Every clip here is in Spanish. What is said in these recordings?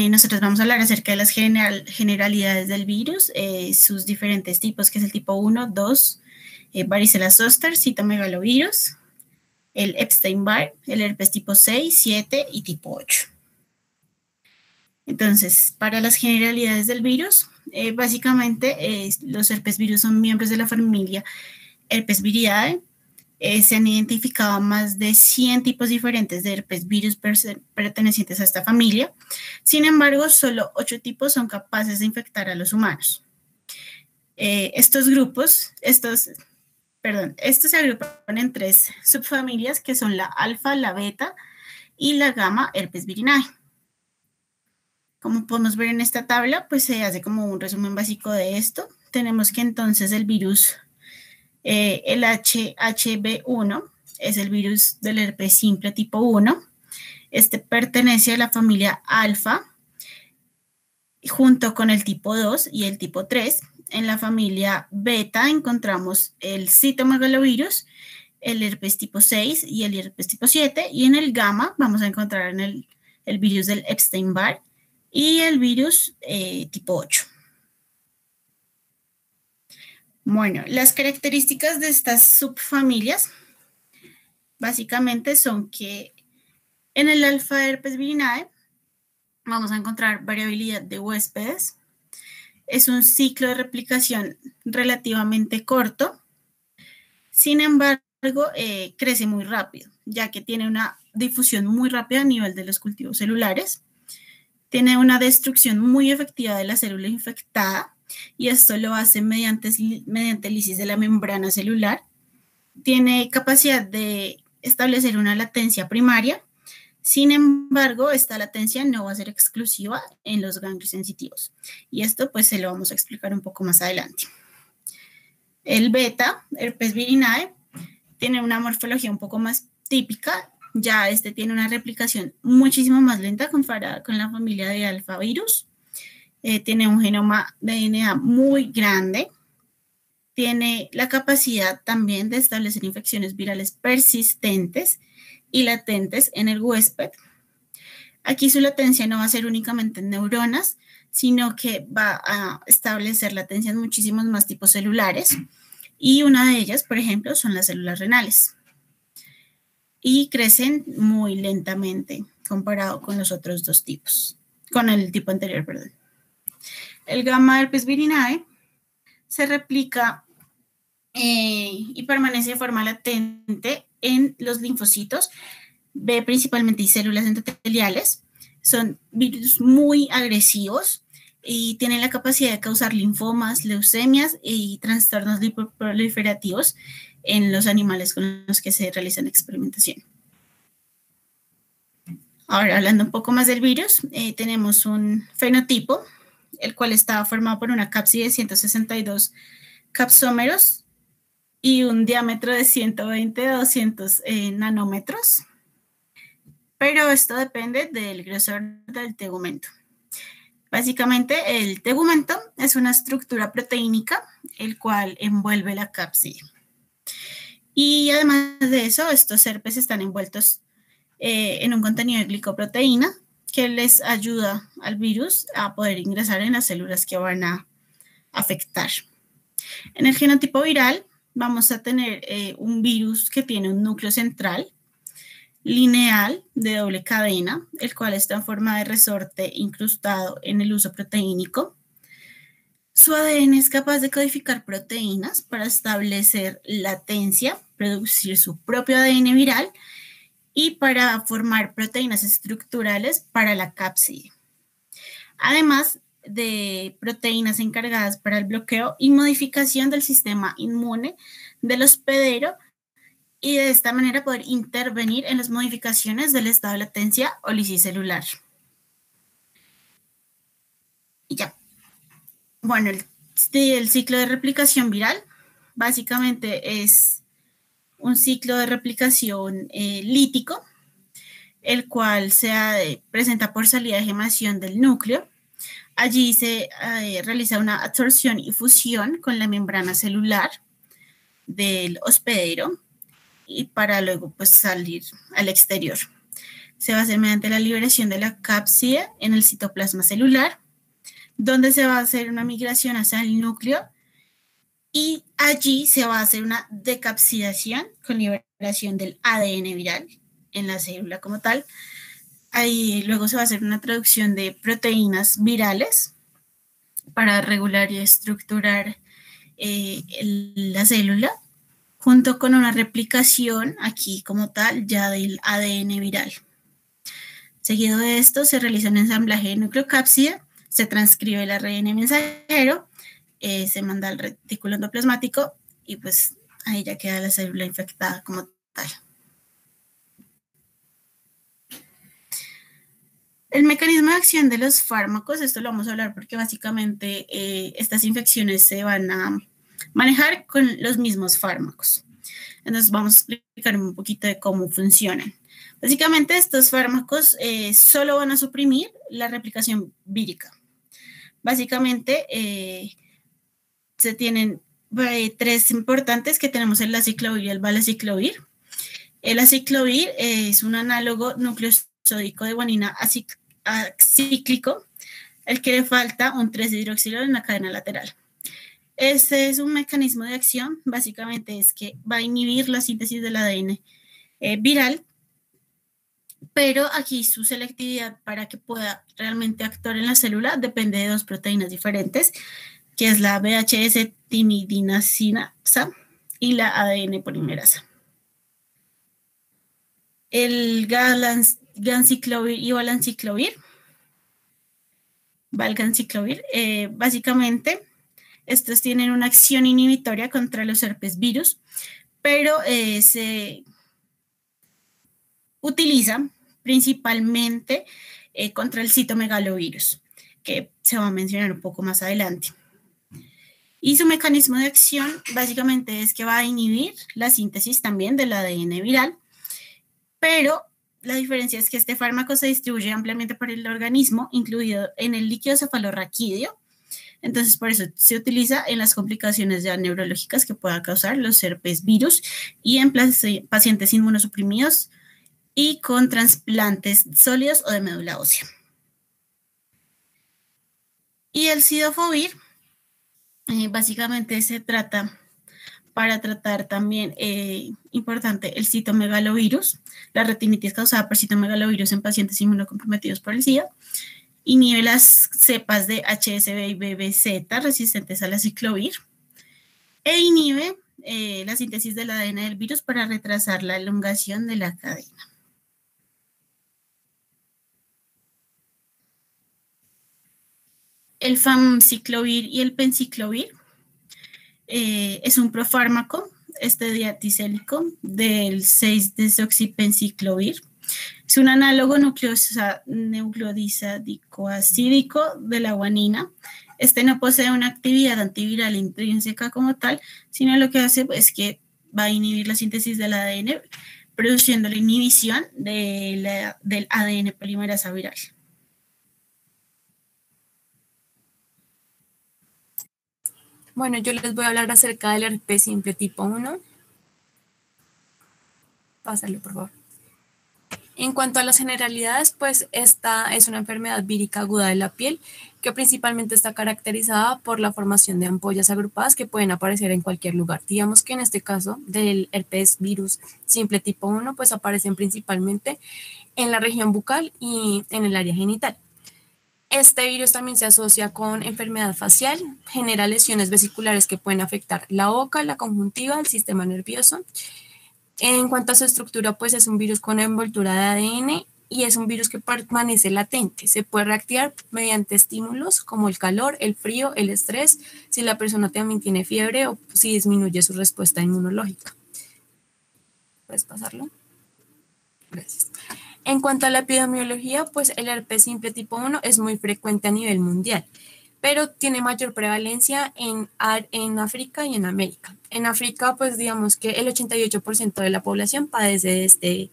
eh, nosotros vamos a hablar acerca de las generalidades del virus, eh, sus diferentes tipos, que es el tipo 1, 2, eh, varicela zoster, citomegalovirus, el Epstein-Barr, el herpes tipo 6, 7 y tipo 8. Entonces, para las generalidades del virus, básicamente los herpes virus son miembros de la familia herpes viridae, eh, se han identificado más de 100 tipos diferentes de herpes virus pertenecientes a esta familia. Sin embargo, solo 8 tipos son capaces de infectar a los humanos. Eh, estos grupos, estos, perdón, estos se agrupan en tres subfamilias que son la alfa, la beta y la gamma herpes virinae. Como podemos ver en esta tabla, pues se hace como un resumen básico de esto. Tenemos que entonces el virus eh, el HHV1 es el virus del herpes simple tipo 1. Este pertenece a la familia alfa junto con el tipo 2 y el tipo 3. En la familia beta encontramos el citomegalovirus, el herpes tipo 6 y el herpes tipo 7. Y en el gamma vamos a encontrar en el, virus del Epstein-Barr y el virus eh, tipo 8. Bueno, las características de estas subfamilias básicamente son que en el alfa herpes virinae vamos a encontrar variabilidad de huéspedes. Es un ciclo de replicación relativamente corto. Sin embargo, eh, crece muy rápido, ya que tiene una difusión muy rápida a nivel de los cultivos celulares. Tiene una destrucción muy efectiva de la célula infectada y esto lo hace mediante, lisis de la membrana celular. Tiene capacidad de establecer una latencia primaria. Sin embargo, esta latencia no va a ser exclusiva en los ganglios sensitivos. Y esto pues se lo vamos a explicar un poco más adelante. El beta, herpes virinae, tiene una morfología un poco más típica. Ya este tiene una replicación muchísimo más lenta comparada con la familia de alfa virus. Eh, tiene un genoma de DNA muy grande, tiene la capacidad también de establecer infecciones virales persistentes y latentes en el huésped. Aquí su latencia no va a ser únicamente en neuronas, sino que va a establecer latencia en muchísimos más tipos celulares y una de ellas, por ejemplo, son las células renales. Y crecen muy lentamente comparado con los otros dos tipos, con el tipo anterior, perdón. El gamma herpes virinae se replica eh, y permanece de forma latente en los linfocitos, ve principalmente células endoteliales. Son virus muy agresivos y tienen la capacidad de causar linfomas, leucemias y trastornos proliferativos en los animales con los que se realizan experimentación. Ahora, hablando un poco más del virus, eh, tenemos un fenotipo el cual estaba formado por una cápside de 162 capsómeros y un diámetro de 120 a 200 eh, nanómetros. Pero esto depende del grosor del tegumento. Básicamente, el tegumento es una estructura proteínica, el cual envuelve la cápside. Y además de eso, estos herpes están envueltos eh, en un contenido de glicoproteína, que les ayuda al virus a poder ingresar en las células que van a afectar. En el genotipo viral vamos a tener eh, un virus que tiene un núcleo central lineal de doble cadena, el cual está en forma de resorte incrustado en el uso proteínico. Su ADN es capaz de codificar proteínas para establecer latencia, producir su propio ADN viral y para formar proteínas estructurales para la cápside. Además de proteínas encargadas para el bloqueo y modificación del sistema inmune del hospedero y de esta manera poder intervenir en las modificaciones del estado de latencia o lisicelular. Y ya. Bueno, el, el ciclo de replicación viral básicamente es un ciclo de replicación eh, lítico, el cual se eh, presenta por salida de gemación del núcleo. Allí se eh, realiza una absorción y fusión con la membrana celular del hospedero y para luego pues salir al exterior. se va a hacer mediante la liberación de la cápside en el citoplasma celular, donde se va a hacer una migración hacia el núcleo y allí se va a hacer una decapsidación con liberación del ADN viral en la célula como tal. Ahí luego se va a hacer una traducción de proteínas virales para regular y estructurar eh, la célula, junto con una replicación aquí como tal ya del ADN viral. Seguido de esto se realiza un ensamblaje de nucleocápsida, se transcribe el ARN mensajero, eh, se manda al retículo endoplasmático y pues ahí ya queda la célula infectada como tal. El mecanismo de acción de los fármacos, esto lo vamos a hablar porque básicamente eh, estas infecciones se van a manejar con los mismos fármacos. Entonces vamos a explicar un poquito de cómo funcionan. Básicamente estos fármacos eh, solo van a suprimir la replicación vírica. Básicamente eh, se tienen tres importantes que tenemos el aciclovir y el valaciclovir. El aciclovir es un análogo nucleosódico de guanina cíclico, el que le falta un 3-hidroxilo en la cadena lateral. Este es un mecanismo de acción, básicamente es que va a inhibir la síntesis del ADN eh, viral, pero aquí su selectividad para que pueda realmente actuar en la célula depende de dos proteínas diferentes, que es la VHS timidinacinasa y la ADN polimerasa. El ganciclovir y valanciclovir, valganciclovir, eh, básicamente estos tienen una acción inhibitoria contra los herpes virus, pero eh, se utiliza principalmente eh, contra el citomegalovirus, que se va a mencionar un poco más adelante. Y su mecanismo de acción básicamente es que va a inhibir la síntesis también del ADN viral, pero la diferencia es que este fármaco se distribuye ampliamente por el organismo, incluido en el líquido cefalorraquídeo. Entonces, por eso se utiliza en las complicaciones ya neurológicas que pueda causar los herpes virus y en pacientes inmunosuprimidos y con trasplantes sólidos o de médula ósea. Y el sidofovir, eh, básicamente se trata para tratar también, eh, importante, el citomegalovirus, la retinitis causada por citomegalovirus en pacientes inmunocomprometidos por el SIDA, inhibe las cepas de HSV y BBZ resistentes a la ciclovir e inhibe eh, la síntesis del ADN del virus para retrasar la elongación de la cadena. El famciclovir y el penciclovir eh, es un profármaco, este diaticélico del 6-desoxipenciclovir. Es un análogo nucleodisádico de la guanina. Este no posee una actividad antiviral intrínseca como tal, sino lo que hace es que va a inhibir la síntesis del ADN, produciendo la inhibición del ADN polimerasa viral. Bueno, yo les voy a hablar acerca del herpes simple tipo 1. Pásale, por favor. En cuanto a las generalidades, pues esta es una enfermedad vírica aguda de la piel que principalmente está caracterizada por la formación de ampollas agrupadas que pueden aparecer en cualquier lugar. Digamos que en este caso del herpes virus simple tipo 1, pues aparecen principalmente en la región bucal y en el área genital. Este virus también se asocia con enfermedad facial, genera lesiones vesiculares que pueden afectar la boca, la conjuntiva, el sistema nervioso. En cuanto a su estructura, pues es un virus con envoltura de ADN y es un virus que permanece latente. Se puede reactivar mediante estímulos como el calor, el frío, el estrés, si la persona también tiene fiebre o si disminuye su respuesta inmunológica. ¿Puedes pasarlo? Gracias. En cuanto a la epidemiología, pues el herpes simple tipo 1 es muy frecuente a nivel mundial, pero tiene mayor prevalencia en, en África y en América. En África, pues digamos que el 88% de la población padece de este,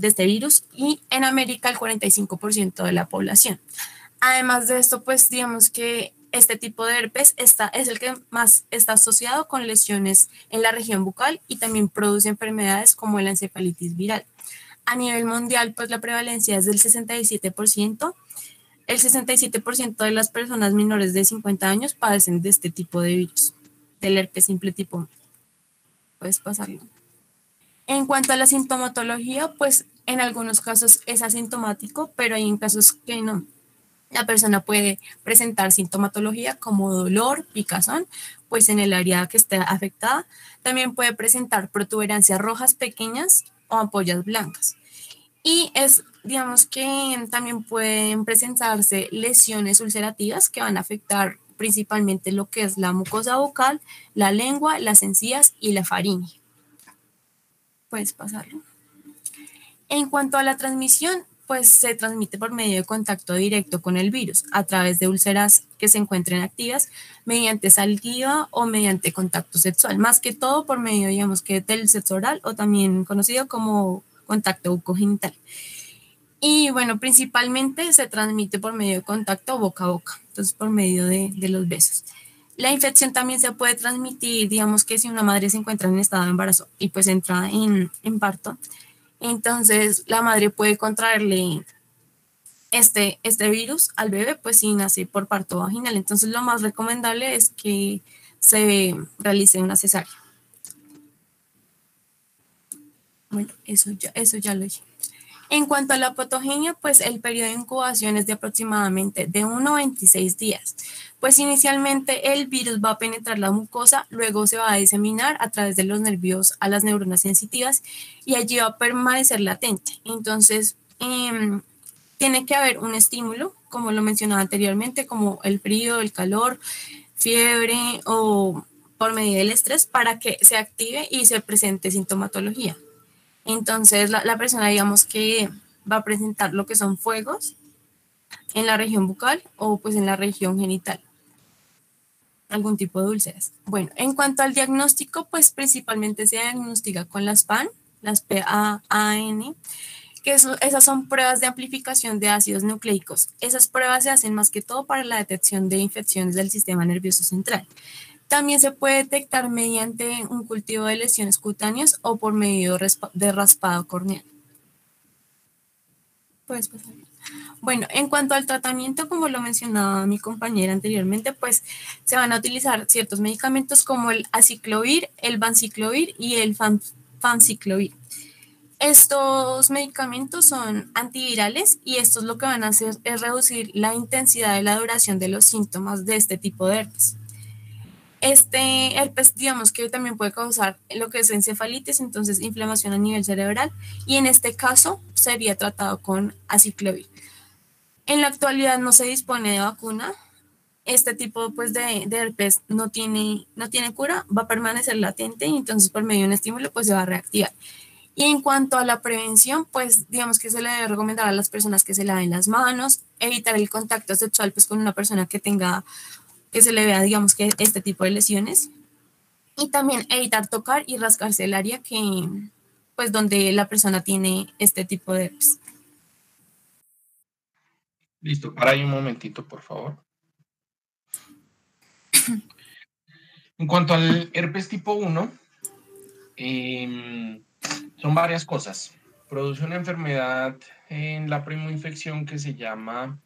este virus y en América el 45% de la población. Además de esto, pues digamos que este tipo de herpes está, es el que más está asociado con lesiones en la región bucal y también produce enfermedades como la encefalitis viral. A nivel mundial, pues la prevalencia es del 67%. El 67% de las personas menores de 50 años padecen de este tipo de virus, del herpes simple tipo. Puedes pasarlo. En cuanto a la sintomatología, pues en algunos casos es asintomático, pero hay en casos que no. La persona puede presentar sintomatología como dolor, picazón, pues en el área que esté afectada. También puede presentar protuberancias rojas pequeñas o ampollas blancas. Y es, digamos que también pueden presentarse lesiones ulcerativas que van a afectar principalmente lo que es la mucosa vocal, la lengua, las encías y la faringe. Puedes pasarlo. En cuanto a la transmisión, pues se transmite por medio de contacto directo con el virus a través de úlceras que se encuentren activas mediante saliva o mediante contacto sexual, más que todo por medio, digamos, que del sexo oral o también conocido como contacto bucogenital. Y bueno, principalmente se transmite por medio de contacto boca a boca, entonces por medio de, de los besos. La infección también se puede transmitir, digamos que si una madre se encuentra en estado de embarazo y pues entra en, en parto, entonces, la madre puede contraerle este, este virus al bebé, pues si nace por parto vaginal. Entonces, lo más recomendable es que se realice una cesárea. Bueno, eso ya, eso ya lo dije. En cuanto a la patogenia, pues el periodo de incubación es de aproximadamente de 1 a 26 días. Pues inicialmente el virus va a penetrar la mucosa, luego se va a diseminar a través de los nervios a las neuronas sensitivas y allí va a permanecer latente. Entonces, em, tiene que haber un estímulo, como lo mencionaba anteriormente, como el frío, el calor, fiebre o por medio del estrés para que se active y se presente sintomatología. Entonces, la, persona, digamos que va a presentar lo que son fuegos en la región bucal o pues en la región genital. Algún tipo de úlceras. Bueno, en cuanto al diagnóstico, pues principalmente se diagnostica con las PAN, las PAN, que esas son pruebas de amplificación de ácidos nucleicos. Esas pruebas se hacen más que todo para la detección de infecciones del sistema nervioso central. También se puede detectar mediante un cultivo de lesiones cutáneas o por medio de raspado corneal. Puedes pasar. Bueno, en cuanto al tratamiento, como lo mencionaba mi compañera anteriormente, pues se van a utilizar ciertos medicamentos como el aciclovir, el vanciclovir y el fanciclovir. Estos medicamentos son antivirales y estos lo que van a hacer es reducir la intensidad de la duración de los síntomas de este tipo de herpes. Este herpes, digamos que también puede causar lo que es encefalitis, entonces inflamación a nivel cerebral, y en este caso sería tratado con aciclovir. En la actualidad no se dispone de vacuna. Este tipo pues, de, herpes no tiene, no tiene cura, va a permanecer latente y entonces por medio de un estímulo pues, se va a reactivar. Y en cuanto a la prevención, pues digamos que se le debe recomendar a las personas que se laven las manos, evitar el contacto sexual pues, con una persona que tenga que se le vea, digamos, que este tipo de lesiones. Y también evitar tocar y rascarse el área que, pues, donde la persona tiene este tipo de herpes. Listo, para ahí un momentito, por favor. En cuanto al herpes tipo 1, em, son varias cosas. Produce una enfermedad en la infección que se llama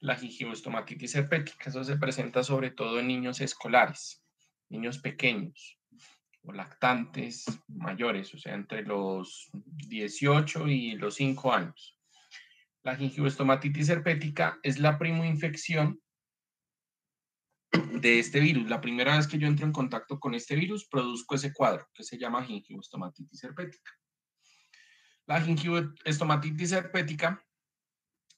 la gingivostomatitis herpética. Eso se presenta sobre todo en niños escolares, niños pequeños o lactantes mayores, o sea, entre los 18 y los 5 años. La gingivostomatitis herpética es la infección de este virus. La primera vez que yo entro en contacto con este virus, produzco ese cuadro que se llama gingivostomatitis herpética. La gingivostomatitis herpética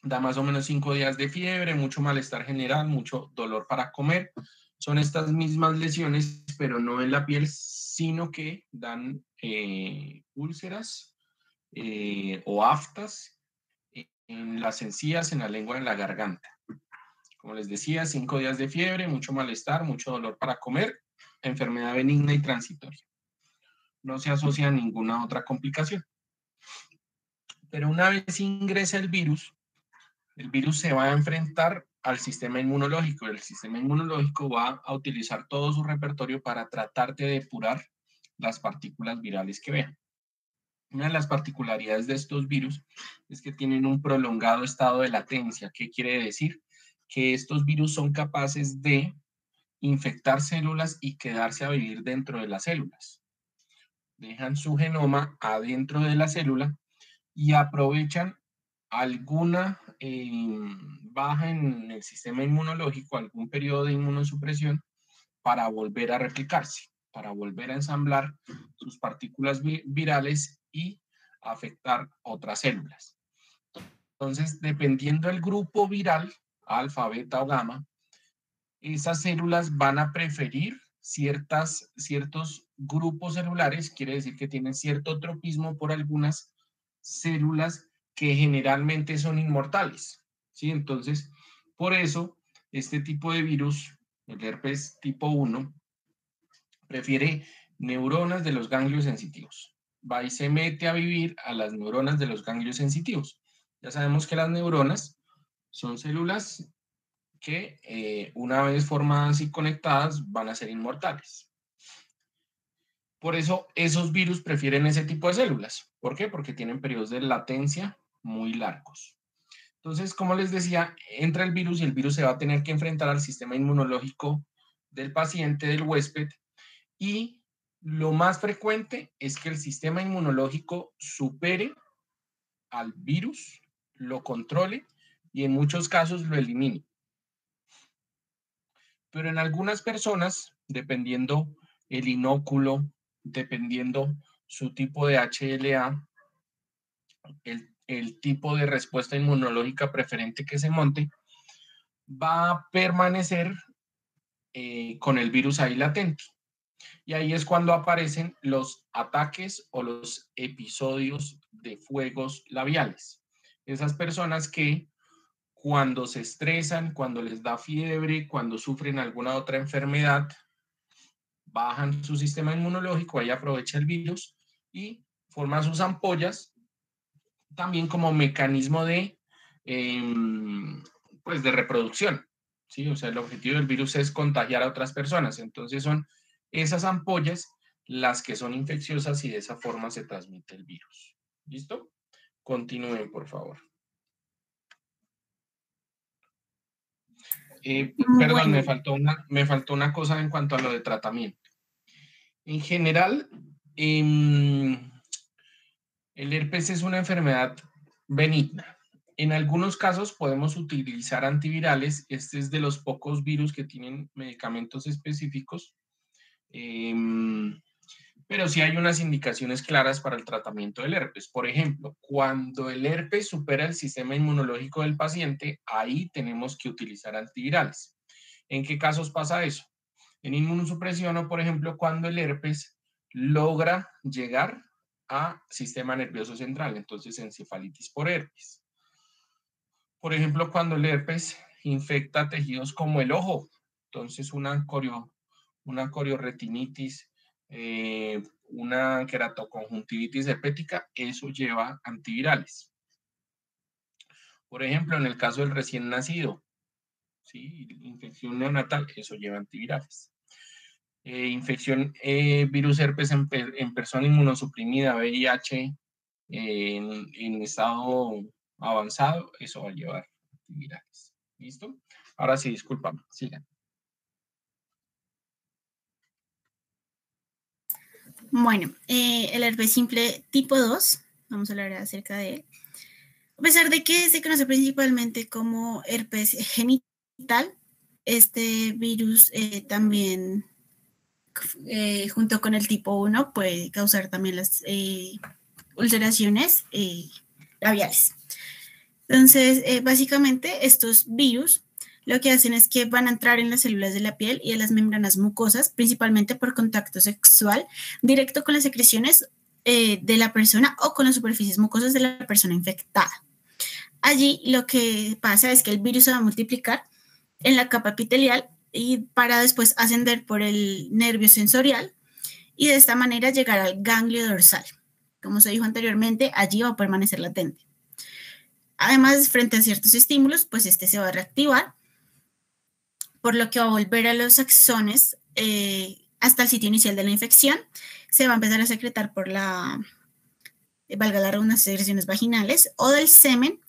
da más o menos cinco días de fiebre, mucho malestar general, mucho dolor para comer. Son estas mismas lesiones, pero no en la piel, sino que dan eh, úlceras eh, o aftas en las encías, en la lengua, en la garganta. Como les decía, cinco días de fiebre, mucho malestar, mucho dolor para comer, enfermedad benigna y transitoria. No se asocia a ninguna otra complicación. Pero una vez ingresa el virus, el virus se va a enfrentar al sistema inmunológico. El sistema inmunológico va a utilizar todo su repertorio para tratar de depurar las partículas virales que vean. Una de las particularidades de estos virus es que tienen un prolongado estado de latencia. ¿Qué quiere decir? Que estos virus son capaces de infectar células y quedarse a vivir dentro de las células. Dejan su genoma adentro de la célula y aprovechan alguna eh, baja en el sistema inmunológico, algún periodo de inmunosupresión para volver a replicarse, para volver a ensamblar sus partículas virales y afectar otras células. Entonces, dependiendo del grupo viral, alfa, beta o gamma, esas células van a preferir ciertas, ciertos grupos celulares, quiere decir que tienen cierto tropismo por algunas células que generalmente son inmortales. ¿sí? Entonces, por eso, este tipo de virus, el herpes tipo 1, prefiere neuronas de los ganglios sensitivos. Va y se mete a vivir a las neuronas de los ganglios sensitivos. Ya sabemos que las neuronas son células que eh, una vez formadas y conectadas van a ser inmortales. Por eso esos virus prefieren ese tipo de células. ¿Por qué? Porque tienen periodos de latencia muy largos. Entonces, como les decía, entra el virus y el virus se va a tener que enfrentar al sistema inmunológico del paciente, del huésped, y lo más frecuente es que el sistema inmunológico supere al virus, lo controle y en muchos casos lo elimine. Pero en algunas personas, dependiendo el inóculo, dependiendo su tipo de HLA, el el tipo de respuesta inmunológica preferente que se monte, va a permanecer eh, con el virus ahí latente. Y ahí es cuando aparecen los ataques o los episodios de fuegos labiales. Esas personas que cuando se estresan, cuando les da fiebre, cuando sufren alguna otra enfermedad, bajan su sistema inmunológico, ahí aprovecha el virus y forma sus ampollas también como mecanismo de, em, pues de reproducción. ¿sí? O sea, el objetivo del virus es contagiar a otras personas. Entonces son esas ampollas las que son infecciosas y de esa forma se transmite el virus. ¿Listo? Continúen, por favor. Eh, perdón, me, faltó una, me faltó una cosa en cuanto a lo de tratamiento. En general, eh, el herpes es una enfermedad benigna. En algunos casos podemos utilizar antivirales. Este es de los pocos virus que tienen medicamentos específicos. Em, pero sí hay unas indicaciones claras para el tratamiento del herpes. Por ejemplo, cuando el herpes supera el sistema inmunológico del paciente, ahí tenemos que utilizar antivirales. ¿En qué casos pasa eso? En inmunosupresión o, por ejemplo, cuando el herpes logra llegar a sistema nervioso central, entonces encefalitis por herpes. Por ejemplo, cuando el herpes infecta tejidos como el ojo, entonces una, corio, una corioretinitis, eh, una queratoconjuntivitis herpética, eso lleva antivirales. Por ejemplo, en el caso del recién nacido, ¿sí? infección neonatal, eso lleva antivirales. Eh, infección eh, virus herpes en, persona inmunosuprimida, VIH en, estado avanzado, eso va a llevar antivirales. ¿Listo? Ahora sí, discúlpame, sigan. Bueno, eh, el herpes simple tipo 2, vamos a hablar acerca de él. A pesar de que se conoce principalmente como herpes genital, este virus también eh, junto con el tipo 1 puede causar también las eh, ulceraciones eh, labiales. Entonces, básicamente estos virus lo que hacen es que van a entrar en las células de la piel y en las membranas mucosas, principalmente por contacto sexual directo con las secreciones de la persona o con las superficies mucosas de la persona infectada. Allí lo que pasa es que el virus se va a multiplicar en la capa epitelial y para después ascender por el nervio sensorial y de esta manera llegar al ganglio dorsal. Como se dijo anteriormente, allí va a permanecer latente. Además, frente a ciertos estímulos, pues este se va a reactivar, por lo que va a volver a los axones eh, hasta el sitio inicial de la infección. Se va a empezar a secretar por la valga la redundancia, secreciones vaginales o del semen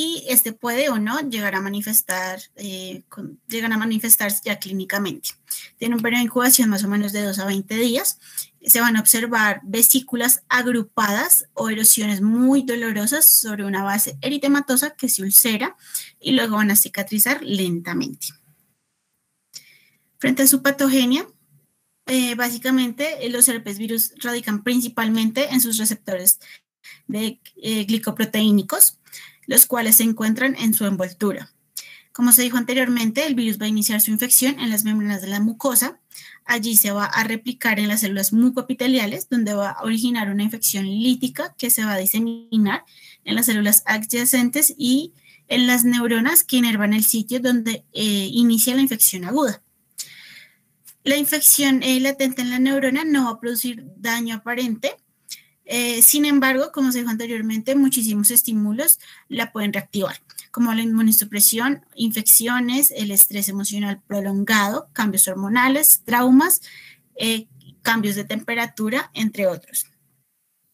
y este puede o no llegar a manifestar, eh, llegan a manifestarse ya clínicamente. Tiene un periodo de incubación más o menos de 2 a 20 días. Se van a observar vesículas agrupadas o erosiones muy dolorosas sobre una base eritematosa que se ulcera y luego van a cicatrizar lentamente. Frente a su patogenia, eh, básicamente eh, los herpes virus radican principalmente en sus receptores de glicoproteínicos, los cuales se encuentran en su envoltura. Como se dijo anteriormente, el virus va a iniciar su infección en las membranas de la mucosa. Allí se va a replicar en las células mucoepiteliales, donde va a originar una infección lítica que se va a diseminar en las células adyacentes y en las neuronas que inervan el sitio donde eh, inicia la infección aguda. La infección eh, latente en la neurona no va a producir daño aparente, eh, sin embargo, como se dijo anteriormente, muchísimos estímulos la pueden reactivar, como la inmunosupresión, infecciones, el estrés emocional prolongado, cambios hormonales, traumas, eh, cambios de temperatura, entre otros.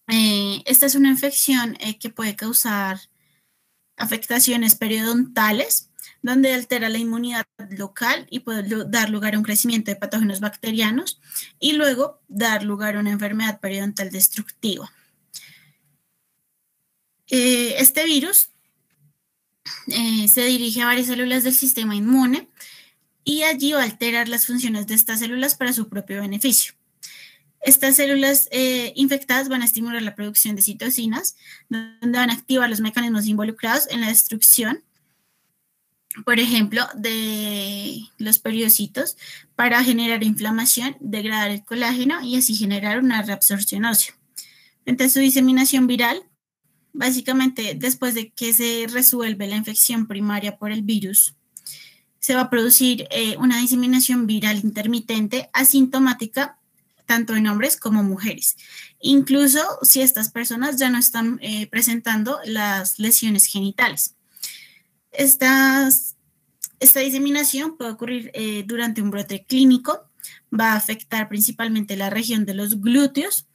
Eh, esta es una infección que puede causar afectaciones periodontales, donde altera la inmunidad local y puede dar lugar a un crecimiento de patógenos bacterianos y luego dar lugar a una enfermedad periodontal destructiva. Eh, este virus eh, se dirige a varias células del sistema inmune y allí va a alterar las funciones de estas células para su propio beneficio. Estas células eh, infectadas van a estimular la producción de citocinas, donde van a activar los mecanismos involucrados en la destrucción por ejemplo, de los periocitos para generar inflamación, degradar el colágeno y así generar una reabsorción ósea. Frente su diseminación viral, básicamente después de que se resuelve la infección primaria por el virus, se va a producir eh, una diseminación viral intermitente asintomática tanto en hombres como mujeres, incluso si estas personas ya no están eh, presentando las lesiones genitales. Estas, esta diseminación puede ocurrir eh, durante un brote clínico, va a afectar principalmente la región de los glúteos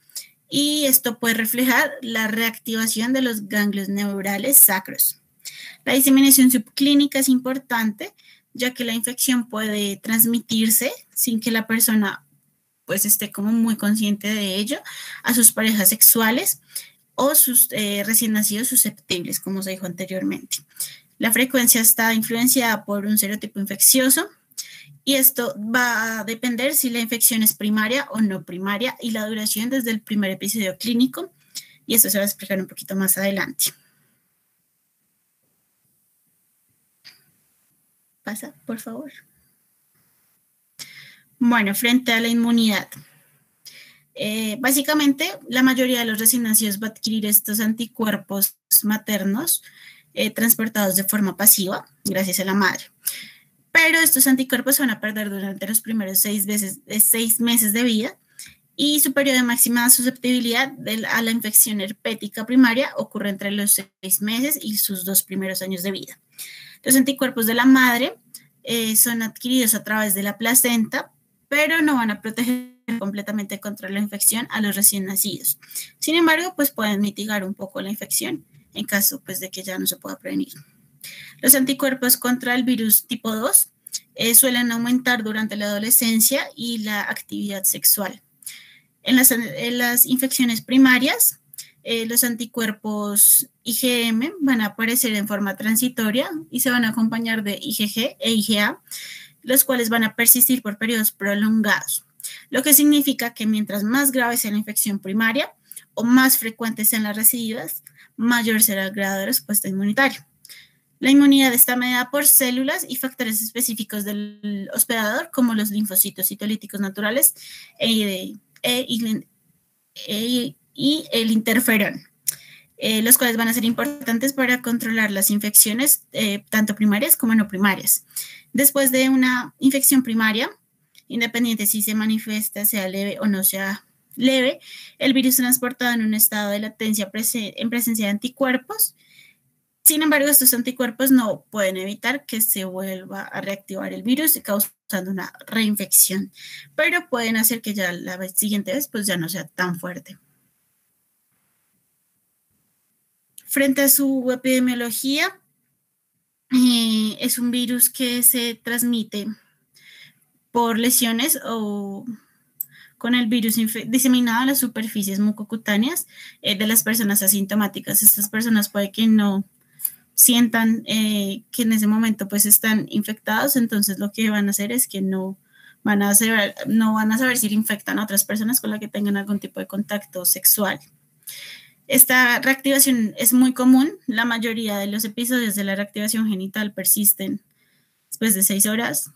y esto puede reflejar la reactivación de los ganglios neurales sacros. La diseminación subclínica es importante ya que la infección puede transmitirse sin que la persona pues esté como muy consciente de ello a sus parejas sexuales o sus eh, recién nacidos susceptibles, como se dijo anteriormente. La frecuencia está influenciada por un serotipo infeccioso y esto va a depender si la infección es primaria o no primaria y la duración desde el primer episodio clínico. Y esto se va a explicar un poquito más adelante. Pasa, por favor. Bueno, frente a la inmunidad. Eh, básicamente, la mayoría de los recién nacidos va a adquirir estos anticuerpos maternos eh, transportados de forma pasiva gracias a la madre. Pero estos anticuerpos se van a perder durante los primeros seis, eh, meses de vida y su periodo de máxima susceptibilidad a la infección herpética primaria ocurre entre los seis meses y sus dos primeros años de vida. Los anticuerpos de la madre eh, son adquiridos a través de la placenta, pero no van a proteger completamente contra la infección a los recién nacidos. Sin embargo, pues pueden mitigar un poco la infección en caso pues, de que ya no se pueda prevenir. Los anticuerpos contra el virus tipo 2 eh, suelen aumentar durante la adolescencia y la actividad sexual. En las, infecciones primarias, eh, los anticuerpos IgM van a aparecer en forma transitoria y se van a acompañar de IgG e IgA, los cuales van a persistir por periodos prolongados, lo que significa que mientras más grave sea la infección primaria o más frecuentes sean las recididas, mayor será el grado de respuesta inmunitaria. La inmunidad está medida por células y factores específicos del hospedador, como los linfocitos citolíticos naturales e, e, e, y el interferón, eh, los cuales van a ser importantes para controlar las infecciones, eh, tanto primarias como no primarias. Después de una infección primaria, independiente si se manifiesta, sea leve o no sea leve, el virus transportado en un estado de latencia en presencia de anticuerpos. Sin embargo, estos anticuerpos no pueden evitar que se vuelva a reactivar el virus causando una reinfección, pero pueden hacer que ya la siguiente vez pues ya no sea tan fuerte. Frente a su epidemiología, eh, es un virus que se transmite por lesiones o con el virus diseminado en las superficies mucocutáneas eh, de las personas asintomáticas. Estas personas puede que no sientan eh, que en ese momento pues están infectados, entonces lo que van a hacer es que no van a saber, no van a saber si infectan a otras personas con las que tengan algún tipo de contacto sexual. Esta reactivación es muy común. La mayoría de los episodios de la reactivación genital persisten después de seis horas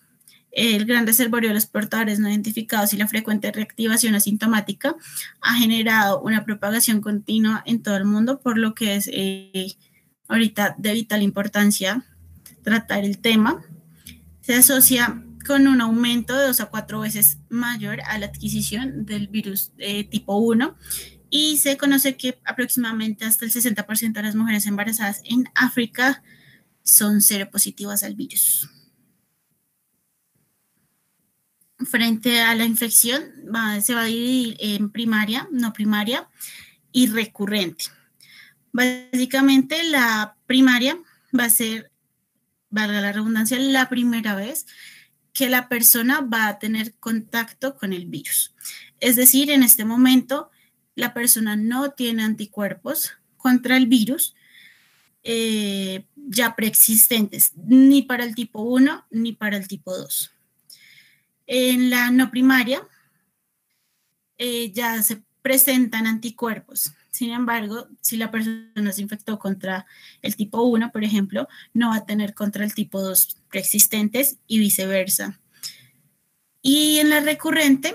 el gran reservorio de los portadores no identificados y la frecuente reactivación asintomática ha generado una propagación continua en todo el mundo, por lo que es eh, ahorita de vital importancia tratar el tema. Se asocia con un aumento de dos a cuatro veces mayor a la adquisición del virus eh, tipo 1 y se conoce que aproximadamente hasta el 60% de las mujeres embarazadas en África son seropositivas al virus frente a la infección se va a dividir en primaria, no primaria y recurrente. Básicamente la primaria va a ser, valga la redundancia, la primera vez que la persona va a tener contacto con el virus. Es decir, en este momento la persona no tiene anticuerpos contra el virus eh, ya preexistentes, ni para el tipo 1 ni para el tipo 2. En la no primaria eh, ya se presentan anticuerpos. Sin embargo, si la persona se infectó contra el tipo 1, por ejemplo, no va a tener contra el tipo 2 preexistentes y viceversa. Y en la recurrente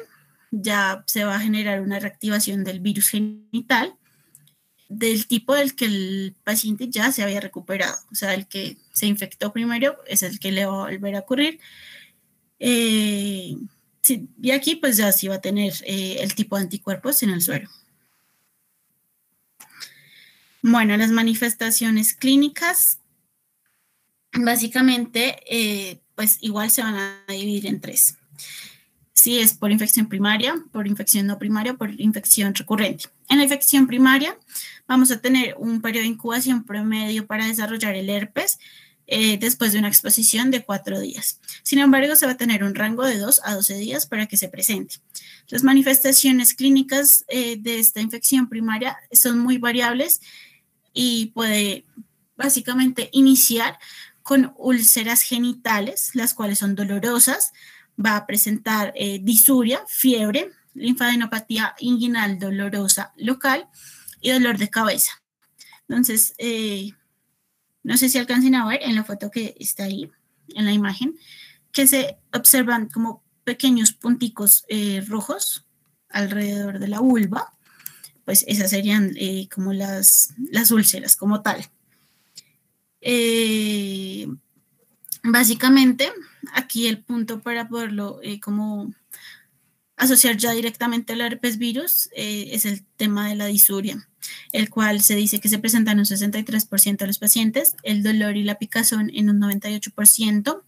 ya se va a generar una reactivación del virus genital del tipo del que el paciente ya se había recuperado. O sea, el que se infectó primero es el que le va a volver a ocurrir eh, y aquí pues ya sí va a tener eh, el tipo de anticuerpos en el suero. Bueno, las manifestaciones clínicas, básicamente, eh, pues igual se van a dividir en tres. Si es por infección primaria, por infección no primaria, por infección recurrente. En la infección primaria vamos a tener un periodo de incubación promedio para desarrollar el herpes eh, después de una exposición de cuatro días. Sin embargo, se va a tener un rango de 2 a 12 días para que se presente. Las manifestaciones clínicas eh, de esta infección primaria son muy variables y puede básicamente iniciar con úlceras genitales, las cuales son dolorosas, va a presentar eh, disuria, fiebre, linfadenopatía inguinal dolorosa local y dolor de cabeza. Entonces, no sé si alcancen a ver en la foto que está ahí, en la imagen, que se observan como pequeños punticos eh, rojos alrededor de la vulva, pues esas serían eh, como las, las úlceras como tal. Eh, básicamente, aquí el punto para poderlo como asociar ya directamente al herpes virus es el tema de la disuria el cual se dice que se presenta en un 63% de los pacientes, el dolor y la picazón en un 98%,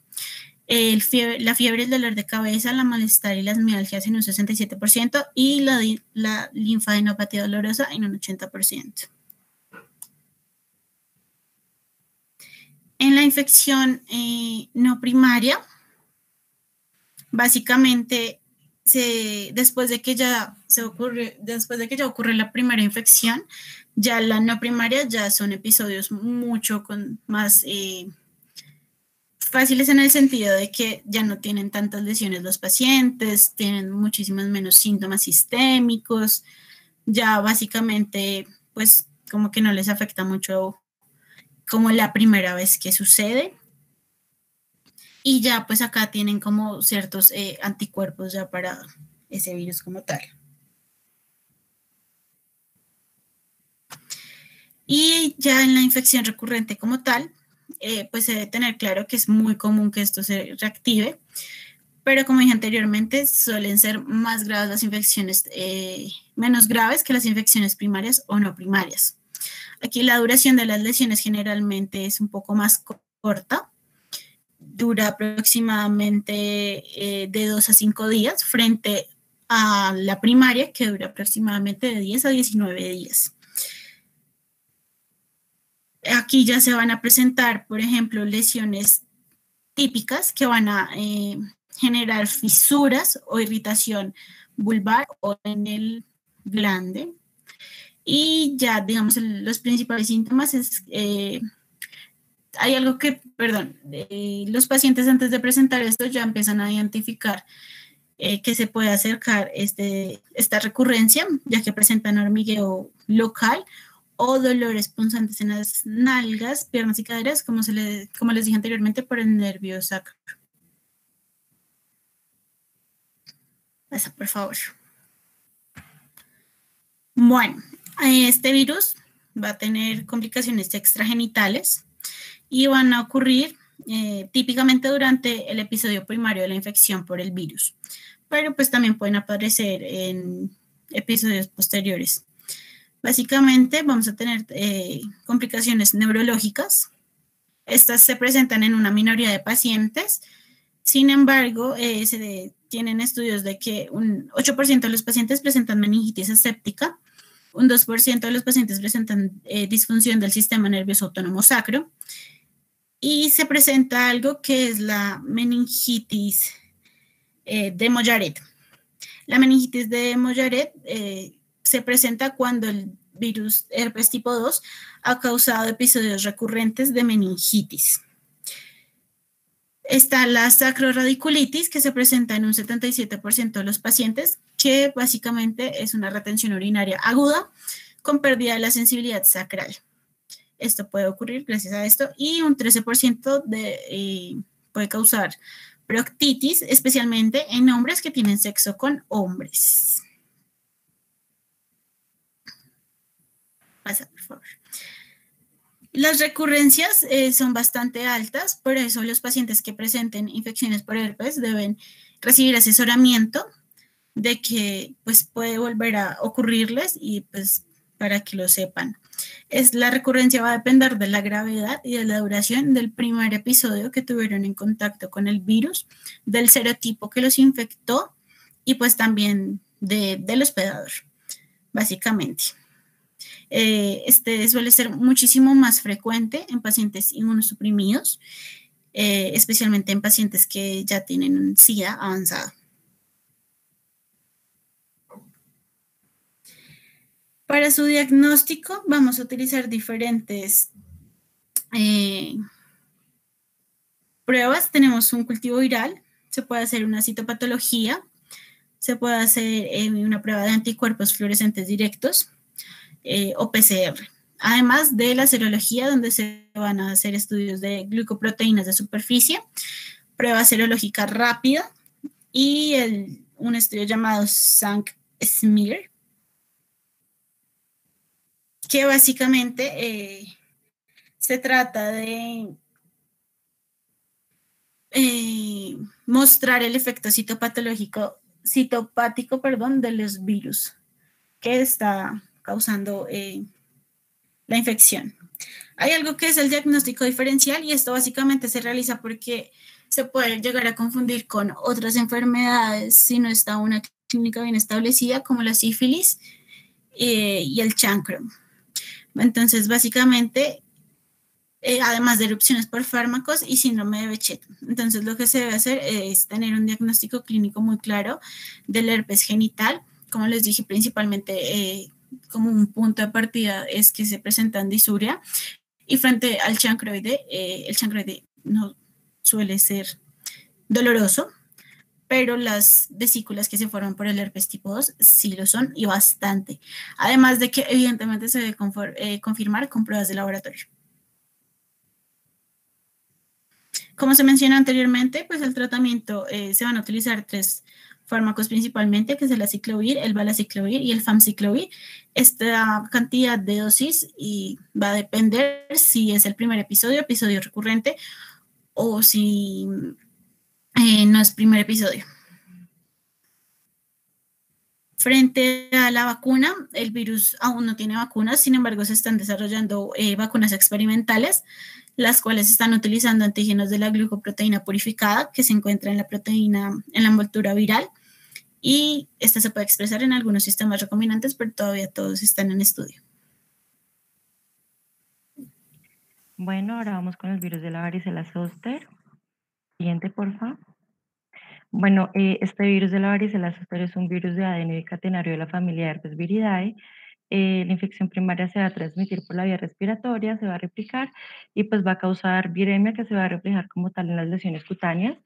el la fiebre, el dolor de cabeza, la malestar y las mialgias en un 67% y la, la linfadenopatía dolorosa en un 80%. En la infección eh, no primaria, básicamente después de que ya se ocurre, después de que ya ocurre la primera infección, ya la no primaria ya son episodios mucho más eh, fáciles en el sentido de que ya no tienen tantas lesiones los pacientes, tienen muchísimos menos síntomas sistémicos, ya básicamente pues como que no les afecta mucho como la primera vez que sucede y ya pues acá tienen como ciertos eh, anticuerpos ya para ese virus como tal. Y ya en la infección recurrente como tal, eh, pues se debe tener claro que es muy común que esto se reactive, pero como dije anteriormente, suelen ser más graves las infecciones, eh, menos graves que las infecciones primarias o no primarias. Aquí la duración de las lesiones generalmente es un poco más corta, dura aproximadamente eh, de 2 a 5 días frente a la primaria que dura aproximadamente de 10 a 19 días. Aquí ya se van a presentar, por ejemplo, lesiones típicas que van a eh, generar fisuras o irritación vulvar o en el glande. Y ya, digamos, los principales síntomas es, eh, hay algo que, perdón, eh, los pacientes antes de presentar esto ya empiezan a identificar que se puede acercar este, esta recurrencia, ya que presentan hormigueo local o dolores punzantes en las nalgas, piernas y caderas, como, se como les dije anteriormente, por el nervio sacro. Pasa, por favor. Bueno, este virus va a tener complicaciones extragenitales y van a ocurrir eh, típicamente durante el episodio primario de la infección por el virus, pero pues también pueden aparecer en episodios posteriores. Básicamente vamos a tener eh, complicaciones neurológicas. Estas se presentan en una minoría de pacientes. Sin embargo, eh, se tienen estudios de que un 8% de los pacientes presentan meningitis aséptica, un 2% de los pacientes presentan eh, disfunción del sistema nervioso autónomo sacro y se presenta algo que es la meningitis de Mollaret. La meningitis de Mollaret se presenta cuando el virus herpes tipo 2 ha causado episodios recurrentes de meningitis. Está la sacroradiculitis, que se presenta en un 77% de los pacientes, que básicamente es una retención urinaria aguda con pérdida de la sensibilidad sacral. Esto puede ocurrir gracias a esto y un 13% de, eh, puede causar proctitis, especialmente en hombres que tienen sexo con hombres. por favor. Las recurrencias eh, son bastante altas, por eso los pacientes que presenten infecciones por herpes deben recibir asesoramiento de que pues puede volver a ocurrirles y pues para que lo sepan. Es, la recurrencia va a depender de la gravedad y de la duración del primer episodio que tuvieron en contacto con el virus, del serotipo que los infectó y pues también del hospedador, básicamente. Eh, este suele ser muchísimo más frecuente en pacientes inmunosuprimidos, eh, especialmente en pacientes que ya tienen un SIDA avanzado. Para su diagnóstico vamos a utilizar diferentes eh, pruebas. Tenemos un cultivo viral, se puede hacer una citopatología, se puede hacer una prueba de anticuerpos fluorescentes directos, eh, o PCR. Además de la serología, donde se van a hacer estudios de glucoproteínas de superficie, prueba serológica rápida y un estudio llamado Sank Smear, que básicamente eh, se trata de eh, mostrar el efecto citopatológico, citopático, perdón, de los virus que está causando eh, la infección. Hay algo que es el diagnóstico diferencial y esto básicamente se realiza porque se puede llegar a confundir con otras enfermedades si no está una clínica bien establecida como la sífilis y el chancro. Entonces, básicamente, eh, además de erupciones por fármacos y síndrome de Bechet. Entonces, lo que se debe hacer es tener un diagnóstico clínico muy claro del herpes genital, como les dije, principalmente como un punto de partida es que se presentan disuria y frente al chancroide, eh, el chancroide no suele ser doloroso, pero las vesículas que se forman por el herpes tipo 2 sí lo son y bastante. Además de que evidentemente se debe eh, confirmar con pruebas de laboratorio. Como se mencionó anteriormente, pues el tratamiento eh, se van a utilizar tres fármacos principalmente, que es el aciclovir, el valaciclovir y el famciclovir. Esta cantidad de dosis y va a depender si es el primer episodio, episodio recurrente, o si eh, no es primer episodio. Frente a la vacuna, el virus aún no tiene vacunas, sin embargo se están desarrollando eh, vacunas experimentales, las cuales están utilizando antígenos de la glucoproteína purificada que se encuentra en la proteína, en la envoltura viral y esta se puede expresar en algunos sistemas recombinantes, pero todavía todos están en estudio. Bueno, ahora vamos con el virus de la varicela zoster. Siguiente, por favor. Bueno, eh, este virus de la varicela zoster es un virus de ADN bicatenario de la familia Herpes viridae. Eh, la infección primaria se va a transmitir por la vía respiratoria, se va a replicar y pues va a causar viremia que se va a reflejar como tal en las lesiones cutáneas.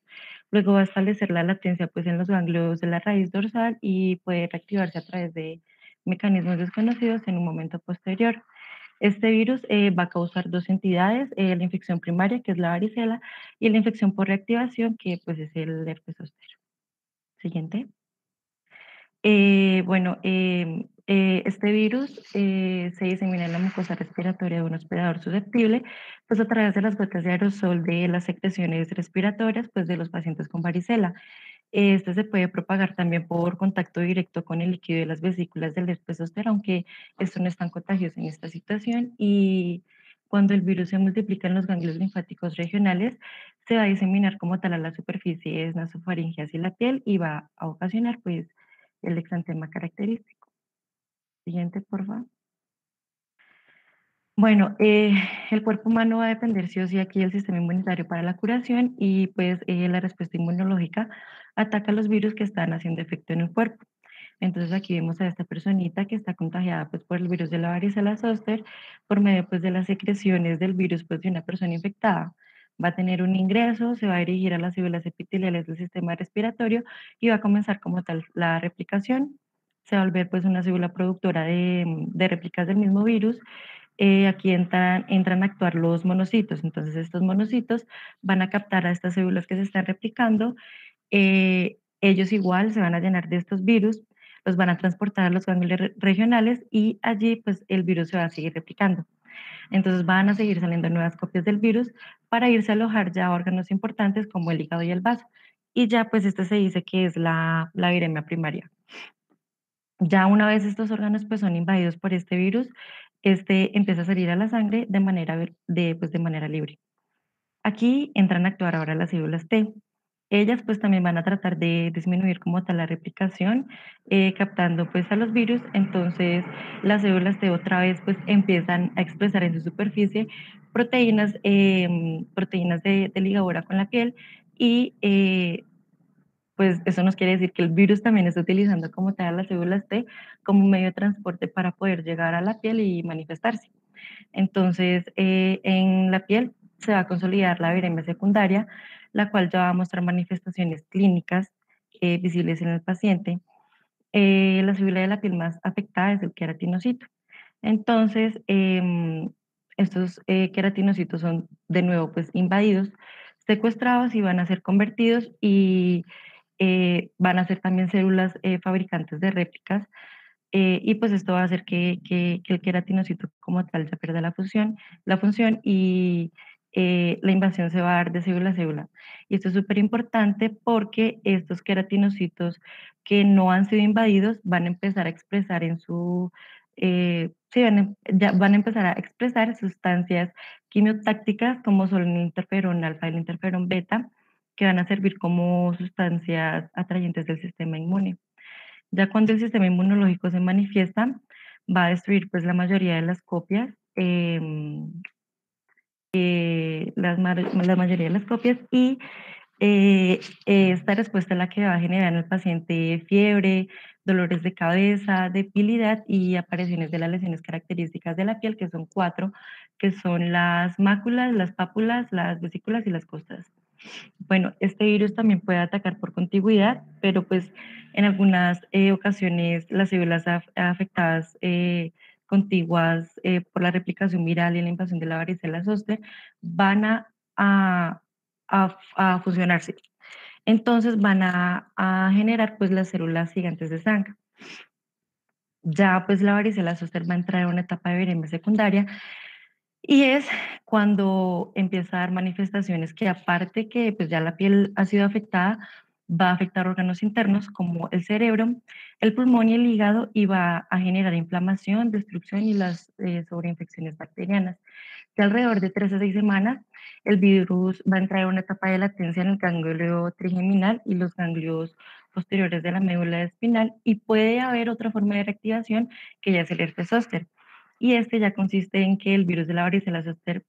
Luego va a establecer la latencia pues en los ganglios de la raíz dorsal y puede reactivarse a través de mecanismos desconocidos en un momento posterior. Este virus eh, va a causar dos entidades, eh, la infección primaria, que es la varicela, y la infección por reactivación, que pues es el herpes zóster. Siguiente. Eh, bueno, em, este virus se disemina en la mucosa respiratoria de un hospedador susceptible, pues a través de las gotas de aerosol de las secreciones respiratorias, pues de los pacientes con varicela. Este se puede propagar también por contacto directo con el líquido de las vesículas del herpes zóster, aunque esto no es tan contagioso en esta situación. Y cuando el virus se multiplica en los ganglios linfáticos regionales, se va a diseminar como tal a las superficies nasofaringeas y la piel y va a ocasionar pues el exantema característico. Siguiente, por favor. Bueno, eh, el cuerpo humano va a depender sí o sí aquí del sistema inmunitario para la curación y pues eh, la respuesta inmunológica ataca los virus que están haciendo efecto en el cuerpo. Entonces aquí vemos a esta personita que está contagiada pues por el virus de la varicela zoster por medio pues de las secreciones del virus pues de una persona infectada. Va a tener un ingreso, se va a dirigir a las células epiteliales del sistema respiratorio y va a comenzar como tal la replicación. Se va a volver pues una célula productora de, de réplicas del mismo virus eh, aquí entran, entran a actuar los monocitos. Entonces estos monocitos van a captar a estas células que se están replicando. Eh, ellos igual se van a llenar de estos virus, los van a transportar a los ganglios regionales y allí pues el virus se va a seguir replicando. Entonces van a seguir saliendo nuevas copias del virus para irse a alojar ya órganos importantes como el hígado y el vaso. Y ya pues este se dice que es la, la viremia primaria. Ya una vez estos órganos pues son invadidos por este virus, este empieza a salir a la sangre de manera, de, pues, de manera libre. Aquí entran a actuar ahora las células T. Ellas pues también van a tratar de disminuir como tal la replicación, eh, captando pues a los virus, entonces las células T otra vez pues empiezan a expresar en su superficie proteínas, em, proteínas de, de, ligadura con la piel y eh, pues eso nos quiere decir que el virus también está utilizando como tal las células T como medio de transporte para poder llegar a la piel y manifestarse. Entonces, eh, en la piel se va a consolidar la viremia secundaria, la cual ya va a mostrar manifestaciones clínicas eh, visibles en el paciente. Eh, la célula de la piel más afectada es el queratinocito. Entonces, em, estos queratinocitos son de nuevo pues invadidos, secuestrados y van a ser convertidos y eh, van a ser también células eh, fabricantes de réplicas eh, y pues esto va a hacer que, que, el queratinocito como tal se pierda la función, la función y la invasión se va a dar de célula a célula. Y esto es súper importante porque estos queratinocitos que no han sido invadidos van a empezar a expresar en su sí, van, ya van a empezar a expresar sustancias quimiotácticas como son el interferón alfa y el interferón beta, que van a servir como sustancias atrayentes del sistema inmune. Ya cuando el sistema inmunológico se manifiesta, va a destruir pues la mayoría de las copias, em, eh, las, la mayoría de las copias y eh, esta respuesta es la que va a generar en el paciente fiebre, dolores de cabeza, debilidad y apariciones de las lesiones características de la piel, que son cuatro, que son las máculas, las pápulas, las vesículas y las costas. Bueno, este virus también puede atacar por contigüidad, pero pues en algunas eh, ocasiones las células afectadas eh, contiguas eh, por la replicación viral y la invasión de la varicela zoster van a, a, a, fusionarse. Entonces van a, a, generar pues las células gigantes de sangre. Ya pues la varicela zoster va a entrar en una etapa de viremia secundaria y es cuando empieza a dar manifestaciones que aparte que pues ya la piel ha sido afectada, va a afectar órganos internos como el cerebro, el pulmón y el hígado y va a generar inflamación, destrucción y las eh, sobreinfecciones bacterianas. De alrededor de 3 a 6 semanas, el virus va a entrar en una etapa de latencia en el ganglio trigeminal y los ganglios posteriores de la médula espinal y puede haber otra forma de reactivación que ya es el herpes zóster y este ya consiste en que el virus de la varicela zoster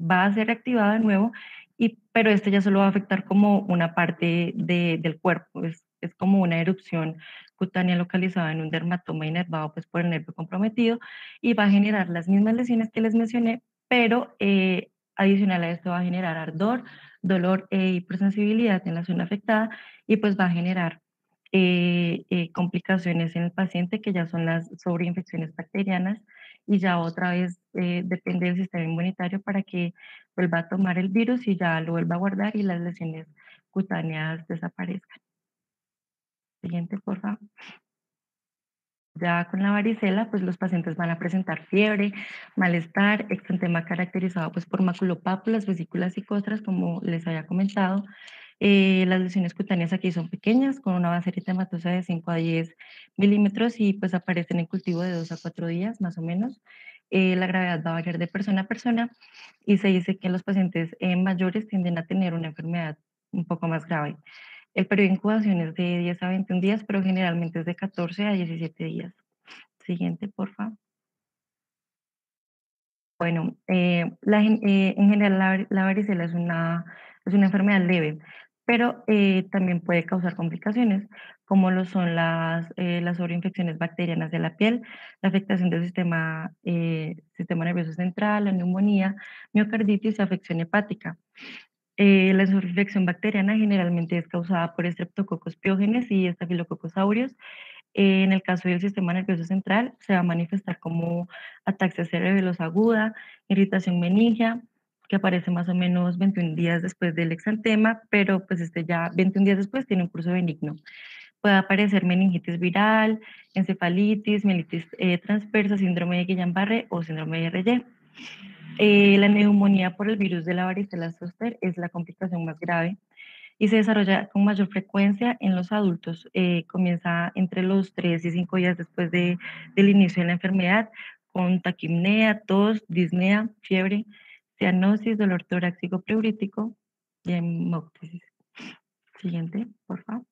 va a ser reactivado de nuevo, y, pero este ya solo va a afectar como una parte de, del cuerpo, es, es como una erupción cutánea localizada en un dermatoma inervado pues, por el nervio comprometido y va a generar las mismas lesiones que les mencioné, pero eh, adicional a esto va a generar ardor, dolor e hipersensibilidad en la zona afectada y pues va a generar eh, eh, complicaciones en el paciente que ya son las sobreinfecciones bacterianas y ya otra vez depende del sistema inmunitario para que vuelva a tomar el virus y ya lo vuelva a guardar y las lesiones cutáneas desaparezcan. Siguiente, por favor. Ya con la varicela, pues los pacientes van a presentar fiebre, malestar, exantema caracterizado pues por maculopápulas, vesículas y costras, como les había comentado. Eh, las lesiones cutáneas aquí son pequeñas, con una base eritematosa de 5 a 10 milímetros y pues aparecen en cultivo de 2 a 4 días, más o menos. Eh, la gravedad va a variar de persona a persona y se dice que los pacientes eh, mayores tienden a tener una enfermedad un poco más grave. El periodo de incubación es de 10 a 21 días, pero generalmente es de 14 a 17 días. Siguiente, por favor. Bueno, eh, eh, en general la, varicela es una, es una enfermedad leve, pero eh, también puede causar complicaciones, como lo son las, las sobreinfecciones bacterianas de la piel, la afectación del sistema, sistema nervioso central, la neumonía, miocarditis y afección hepática. Eh, la infección bacteriana generalmente es causada por Streptococcus pyogenes y Staphylococcus aureus. Eh, en el caso del sistema nervioso central, se va a manifestar como ataxia cerebelosa aguda, irritación meningia, que aparece más o menos 21 días después del exantema, pero pues este ya 21 días después tiene un curso benigno. Puede aparecer meningitis viral, encefalitis, mielitis eh, transversa, síndrome de Guillain-Barré o síndrome de Reye. Eh, la neumonía por el virus de la varicela zoster es la complicación más grave y se desarrolla con mayor frecuencia en los adultos. Eh, comienza entre los 3 y 5 días después de, del inicio de la enfermedad con taquimnea, tos, disnea, fiebre, cianosis, dolor torácico pleurítico y hemoptisis. Siguiente, por favor.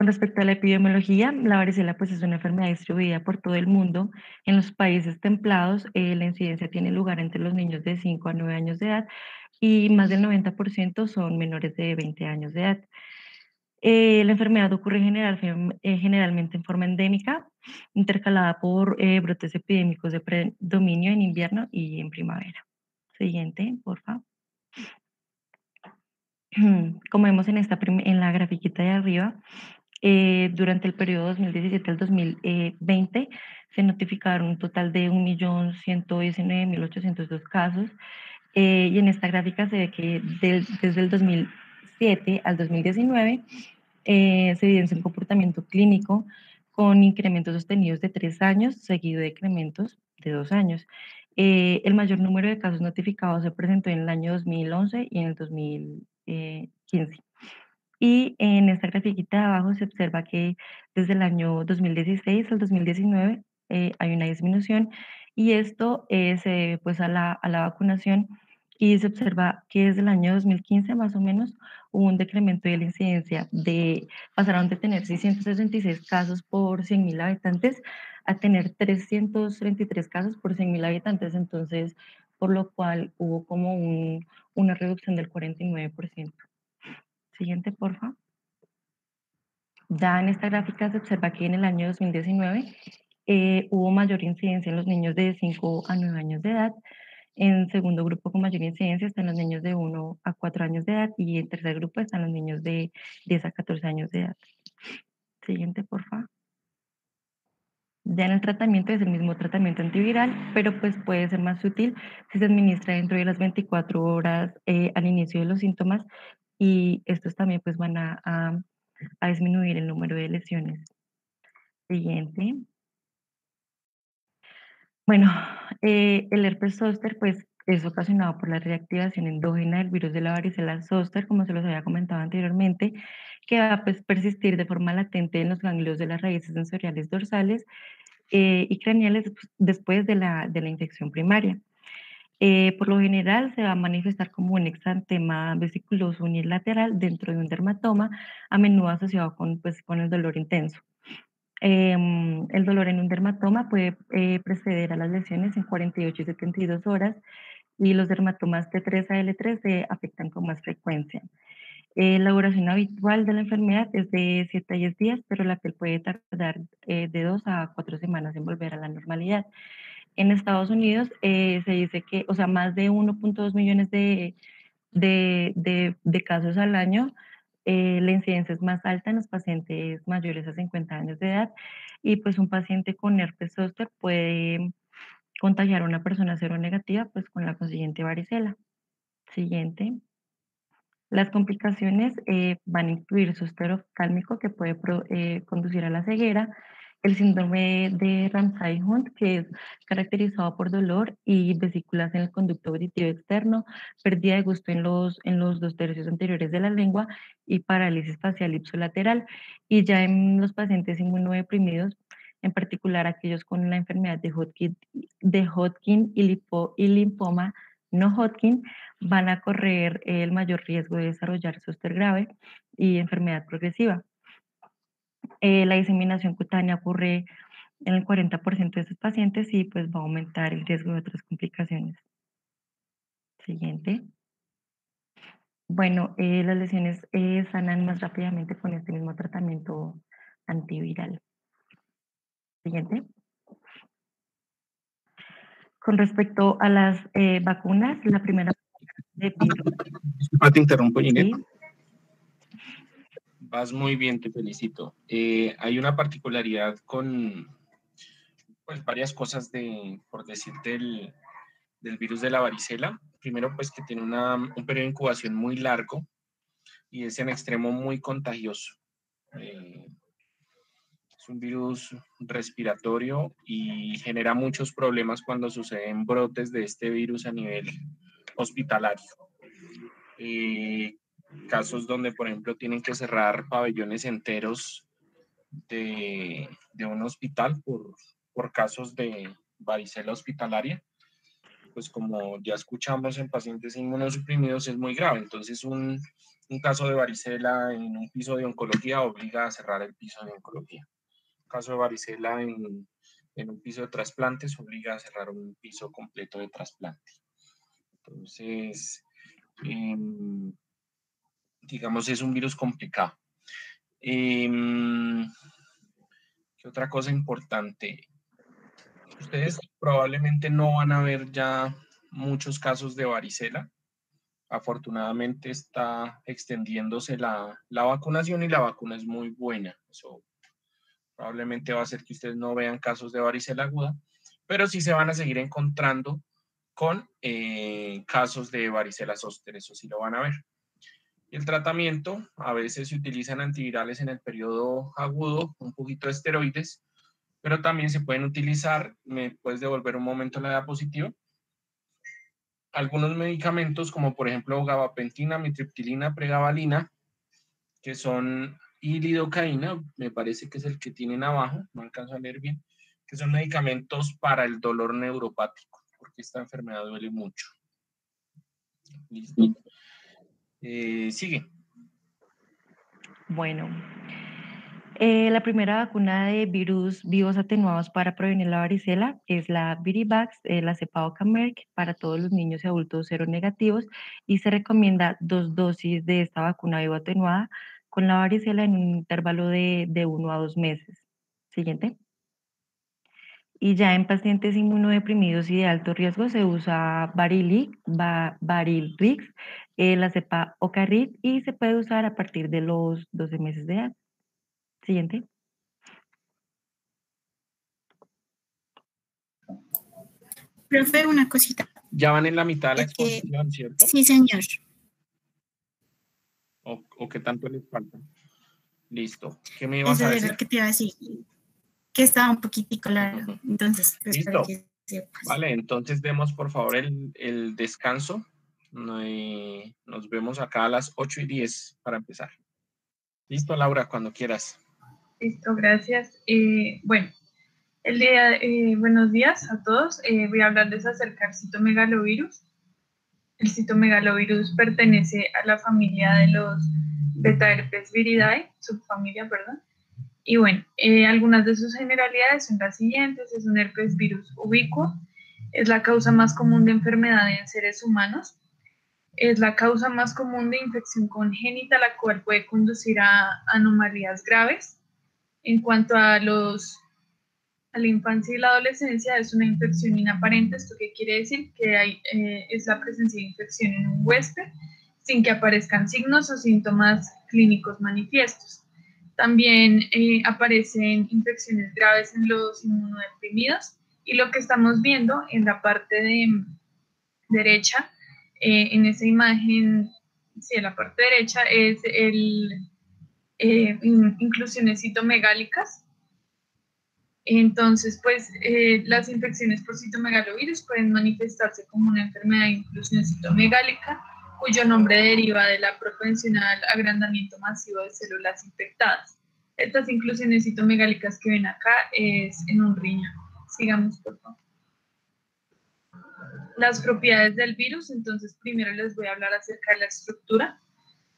Con respecto a la epidemiología, la varicela pues, es una enfermedad distribuida por todo el mundo. En los países templados, eh, la incidencia tiene lugar entre los niños de 5 a 9 años de edad y más del 90% son menores de 20 años de edad. Eh, la enfermedad ocurre general, eh, generalmente en forma endémica, intercalada por brotes epidémicos de predominio en invierno y en primavera. Siguiente, por favor. Como vemos en, esta en la grafiquita de arriba, eh, durante el periodo 2017 al 2020 se notificaron un total de 1.119.802 casos eh, y en esta gráfica se ve que desde el 2007 al 2019 eh, se evidencia un comportamiento clínico con incrementos sostenidos de tres años seguido de incrementos de dos años. el mayor número de casos notificados se presentó en el año 2011 y en el 2015. Y en esta grafiquita de abajo se observa que desde el año 2016 al 2019 eh, hay una disminución y esto eh, se debe pues a la, a la vacunación y se observa que desde el año 2015 más o menos hubo un decremento de la incidencia de pasaron de tener 666 casos por 100.000 habitantes a tener 333 casos por 100.000 habitantes, entonces por lo cual hubo como un, una reducción del 49%. Siguiente, por favor. Ya en esta gráfica se observa que en el año 2019 eh, hubo mayor incidencia en los niños de 5 a 9 años de edad. En segundo grupo con mayor incidencia están los niños de 1 a 4 años de edad y en tercer grupo están los niños de 10 a 14 años de edad. Siguiente, por favor. Ya en el tratamiento es el mismo tratamiento antiviral, pero pues puede ser más útil si se administra dentro de las 24 horas eh, al inicio de los síntomas y estos también pues van a, a, disminuir el número de lesiones. Siguiente. Bueno, eh, el herpes zóster pues es ocasionado por la reactivación endógena del virus de la varicela zóster, como se los había comentado anteriormente, que va a pues, persistir de forma latente en los ganglios de las raíces sensoriales dorsales eh, y craneales después de la, de la infección primaria. Eh, por lo general se va a manifestar como un exantema vesiculoso unilateral dentro de un dermatoma, a menudo asociado con, pues, con el dolor intenso. Em, el dolor en un dermatoma puede eh, preceder a las lesiones en 48 y 72 horas y los dermatomas T3 a L3 se afectan con más frecuencia. Eh, la duración habitual de la enfermedad es de 7 a 10 días, pero la piel puede tardar eh, de 2 a 4 semanas en volver a la normalidad. En Estados Unidos se dice que, o sea, más de 1.2 millones de, de, de, casos al año, la incidencia es más alta en los pacientes mayores a 50 años de edad y pues un paciente con herpes zóster puede contagiar a una persona cero negativa pues con la consiguiente varicela. Siguiente. Las complicaciones eh, van a incluir susto que puede eh, conducir a la ceguera, el síndrome de Ramsay-Hunt, que es caracterizado por dolor y vesículas en el conducto auditivo externo, pérdida de gusto en los, en los dos tercios anteriores de la lengua y parálisis facial ipsolateral. Y ya en los pacientes inmunodeprimidos, en particular aquellos con la enfermedad de Hodgkin, de Hodgkin y, y linfoma no Hodgkin, van a correr el mayor riesgo de desarrollar zóster grave y enfermedad progresiva. Eh, la diseminación cutánea ocurre en el 40% de estos pacientes y pues va a aumentar el riesgo de otras complicaciones. Siguiente. Bueno, eh, las lesiones eh, sanan más rápidamente con este mismo tratamiento antiviral. Siguiente. Con respecto a las vacunas, la primera Disculpa, te interrumpo, Ginette. Vas muy bien, te felicito. Eh, hay una particularidad con pues, varias cosas de, por decirte, del, del virus de la varicela. Primero, pues que tiene una, un periodo de incubación muy largo y es en extremo muy contagioso. Eh, es un virus respiratorio y genera muchos problemas cuando suceden brotes de este virus a nivel hospitalario. Eh, casos donde, por ejemplo, tienen que cerrar pabellones enteros de, de un hospital por, por casos de varicela hospitalaria, pues como ya escuchamos en pacientes inmunosuprimidos es muy grave. Entonces, un, un caso de varicela en un piso de oncología obliga a cerrar el piso de oncología. Un caso de varicela en, en un piso de trasplantes obliga a cerrar un piso completo de trasplante. Entonces, em, digamos, es un virus complicado. Em, ¿Qué otra cosa importante? Ustedes probablemente no van a ver ya muchos casos de varicela. Afortunadamente está extendiéndose la, la vacunación y la vacuna es muy buena. Eso probablemente va a hacer que ustedes no vean casos de varicela aguda, pero sí se van a seguir encontrando con eh, casos de varicela zóster, eso sí lo van a ver. El tratamiento, a veces se utilizan antivirales en el periodo agudo, un poquito de esteroides, pero también se pueden utilizar, me puedes devolver un momento la diapositiva, algunos medicamentos como por ejemplo gabapentina, mitriptilina, pregabalina, que son y me parece que es el que tienen abajo, no alcanzo a leer bien, que son medicamentos para el dolor neuropático porque esta enfermedad duele mucho. ¿Listo? Eh, sigue. Bueno, eh, la primera vacuna de virus vivos atenuados para prevenir la varicela es la Virivax, eh, la cepa Merck para todos los niños y adultos negativos y se recomienda dos dosis de esta vacuna vivo atenuada con la varicela en un intervalo de, de uno a dos meses. Siguiente. Y ya en pacientes inmunodeprimidos y de alto riesgo se usa Barilix, Barilrix, eh, la cepa Ocarrit y se puede usar a partir de los 12 meses de edad. Siguiente. Profe, una cosita. Ya van en la mitad de la exposición, ¿cierto? Sí, señor. ¿O, o qué tanto les falta? Listo. ¿Qué me ibas a decir? que te iba a decir que estaba un poquitico largo. Entonces, pues, Listo. Vale, entonces demos por favor el, el descanso. nos vemos acá a las 8 y 10 para empezar. Listo, Laura, cuando quieras. Listo, gracias. Eh, bueno, el día, eh, buenos días a todos. Eh, voy a hablarles acerca del citomegalovirus. El citomegalovirus pertenece a la familia de los beta herpes viridae, subfamilia, perdón. Y bueno, eh, algunas de sus generalidades son las siguientes. Es un herpes virus ubicuo es la causa más común de enfermedad en seres humanos, es la causa más común de infección congénita, la cual puede conducir a anomalías graves. En cuanto a los a la infancia y la adolescencia es una infección inaparente, esto qué quiere decir que hay, eh, es la presencia de infección en un huésped sin que aparezcan signos o síntomas clínicos manifiestos. También eh, aparecen infecciones graves en los inmunodeprimidos y lo que estamos viendo en la parte de derecha, eh, en esa imagen, sí, en la parte derecha es el eh, inclusiones citomegálicas. Entonces, pues las infecciones por citomegalovirus pueden manifestarse como una enfermedad de inclusión citomegálica cuyo nombre deriva de la propensión al agrandamiento masivo de células infectadas. Estas inclusiones citomegálicas que ven acá es en un riñón. Sigamos, por favor. Las propiedades del virus, entonces primero les voy a hablar acerca de la estructura.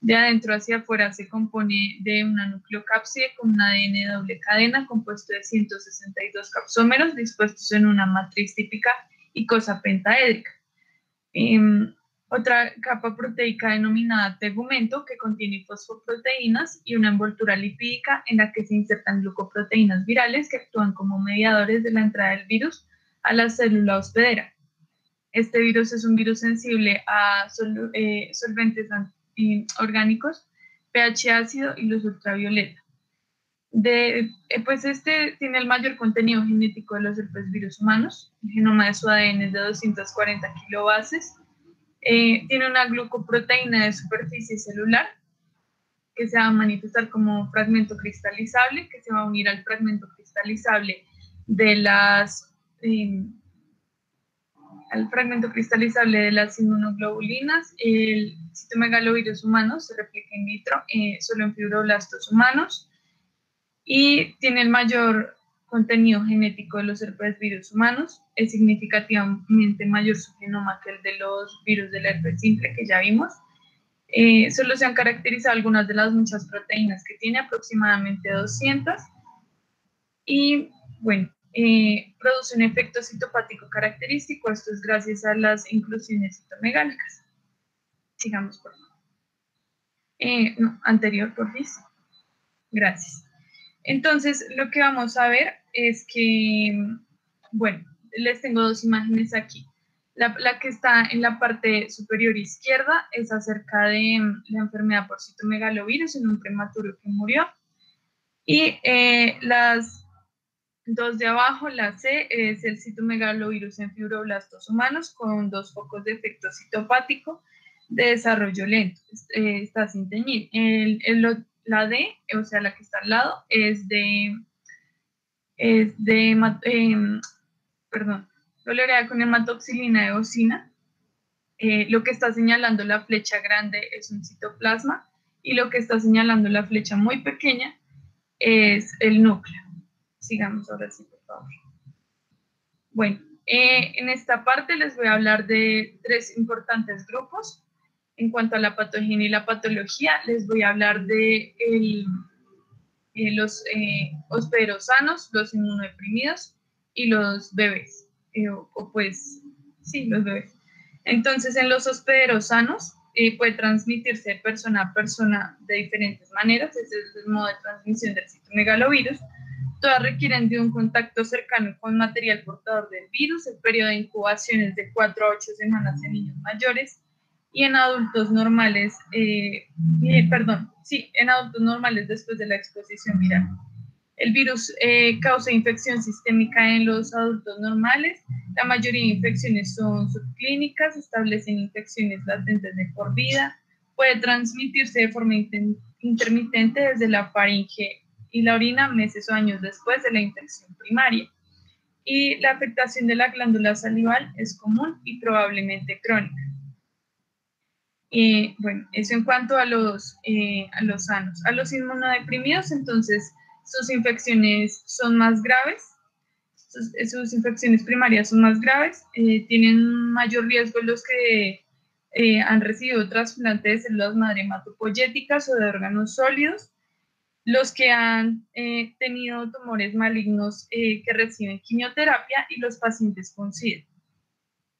De adentro hacia afuera se compone de una nucleocápside con un ADN doble cadena compuesto de 162 capsómeros dispuestos en una matriz típica y cosa pentaédrica. Em, otra capa proteica denominada tegumento que contiene fosfoproteínas y una envoltura lipídica en la que se insertan glucoproteínas virales que actúan como mediadores de la entrada del virus a la célula hospedera. Este virus es un virus sensible a eh, solventes orgánicos, pH ácido y luz ultravioleta. De, eh, pues este tiene el mayor contenido genético de los herpes virus humanos. El genoma de su ADN es de 240 kilobases eh, tiene una glucoproteína de superficie celular que se va a manifestar como fragmento cristalizable, que se va a unir al fragmento cristalizable de las em, al fragmento cristalizable de las inmunoglobulinas. El citomegalovirus humano se replica in vitro eh, solo en fibroblastos humanos y tiene el mayor contenido genético de los herpes virus humanos es significativamente mayor su genoma que el de los virus del herpes simple que ya vimos. Eh, solo se han caracterizado algunas de las muchas proteínas que tiene, aproximadamente 200. Y bueno, eh, produce un efecto citopático característico. Esto es gracias a las inclusiones citomegálicas. Sigamos, por favor. Eh, no, anterior, por favor. Gracias. Entonces, lo que vamos a ver es que, bueno, les tengo dos imágenes aquí. La, que está en la parte superior izquierda es acerca de mm, la enfermedad por citomegalovirus en un prematuro que murió. Y eh, las dos de abajo, la C, es el citomegalovirus en fibroblastos humanos con dos focos de efecto citopático de desarrollo lento. Eh, está sin teñir. El, el, la D, o sea, la que está al lado, es de es de, eh, perdón, tolerada con hematoxilina de bocina. Eh, lo que está señalando la flecha grande es un citoplasma y lo que está señalando la flecha muy pequeña es el núcleo. Sigamos ahora sí, por favor. Bueno, eh, en esta parte les voy a hablar de tres importantes grupos. En cuanto a la patogenia y la patología, les voy a hablar de eh, los eh, hospederos sanos, los inmunodeprimidos y los bebés, eh, o, pues, sí, los bebés. Entonces, en los hospederos sanos puede transmitirse de persona a persona de diferentes maneras, ese es el modo de transmisión del citomegalovirus. Todas requieren de un contacto cercano con material portador del virus. El periodo de incubación es de 4 a 8 semanas en niños mayores y en adultos normales, eh, eh, perdón, sí, en adultos normales después de la exposición viral. El virus eh, causa infección sistémica en los adultos normales. La mayoría de infecciones son subclínicas, establecen infecciones latentes de por vida. Puede transmitirse de forma intermitente desde la faringe y la orina meses o años después de la infección primaria. Y la afectación de la glándula salival es común y probablemente crónica. Eh, bueno, eso en cuanto a los, eh, a los sanos. A los inmunodeprimidos, entonces, sus infecciones son más graves, sus, infecciones primarias son más graves, eh, tienen mayor riesgo los que han recibido trasplante de células madre hematopoyéticas o de órganos sólidos, los que han tenido tumores malignos que reciben quimioterapia y los pacientes con SIDA.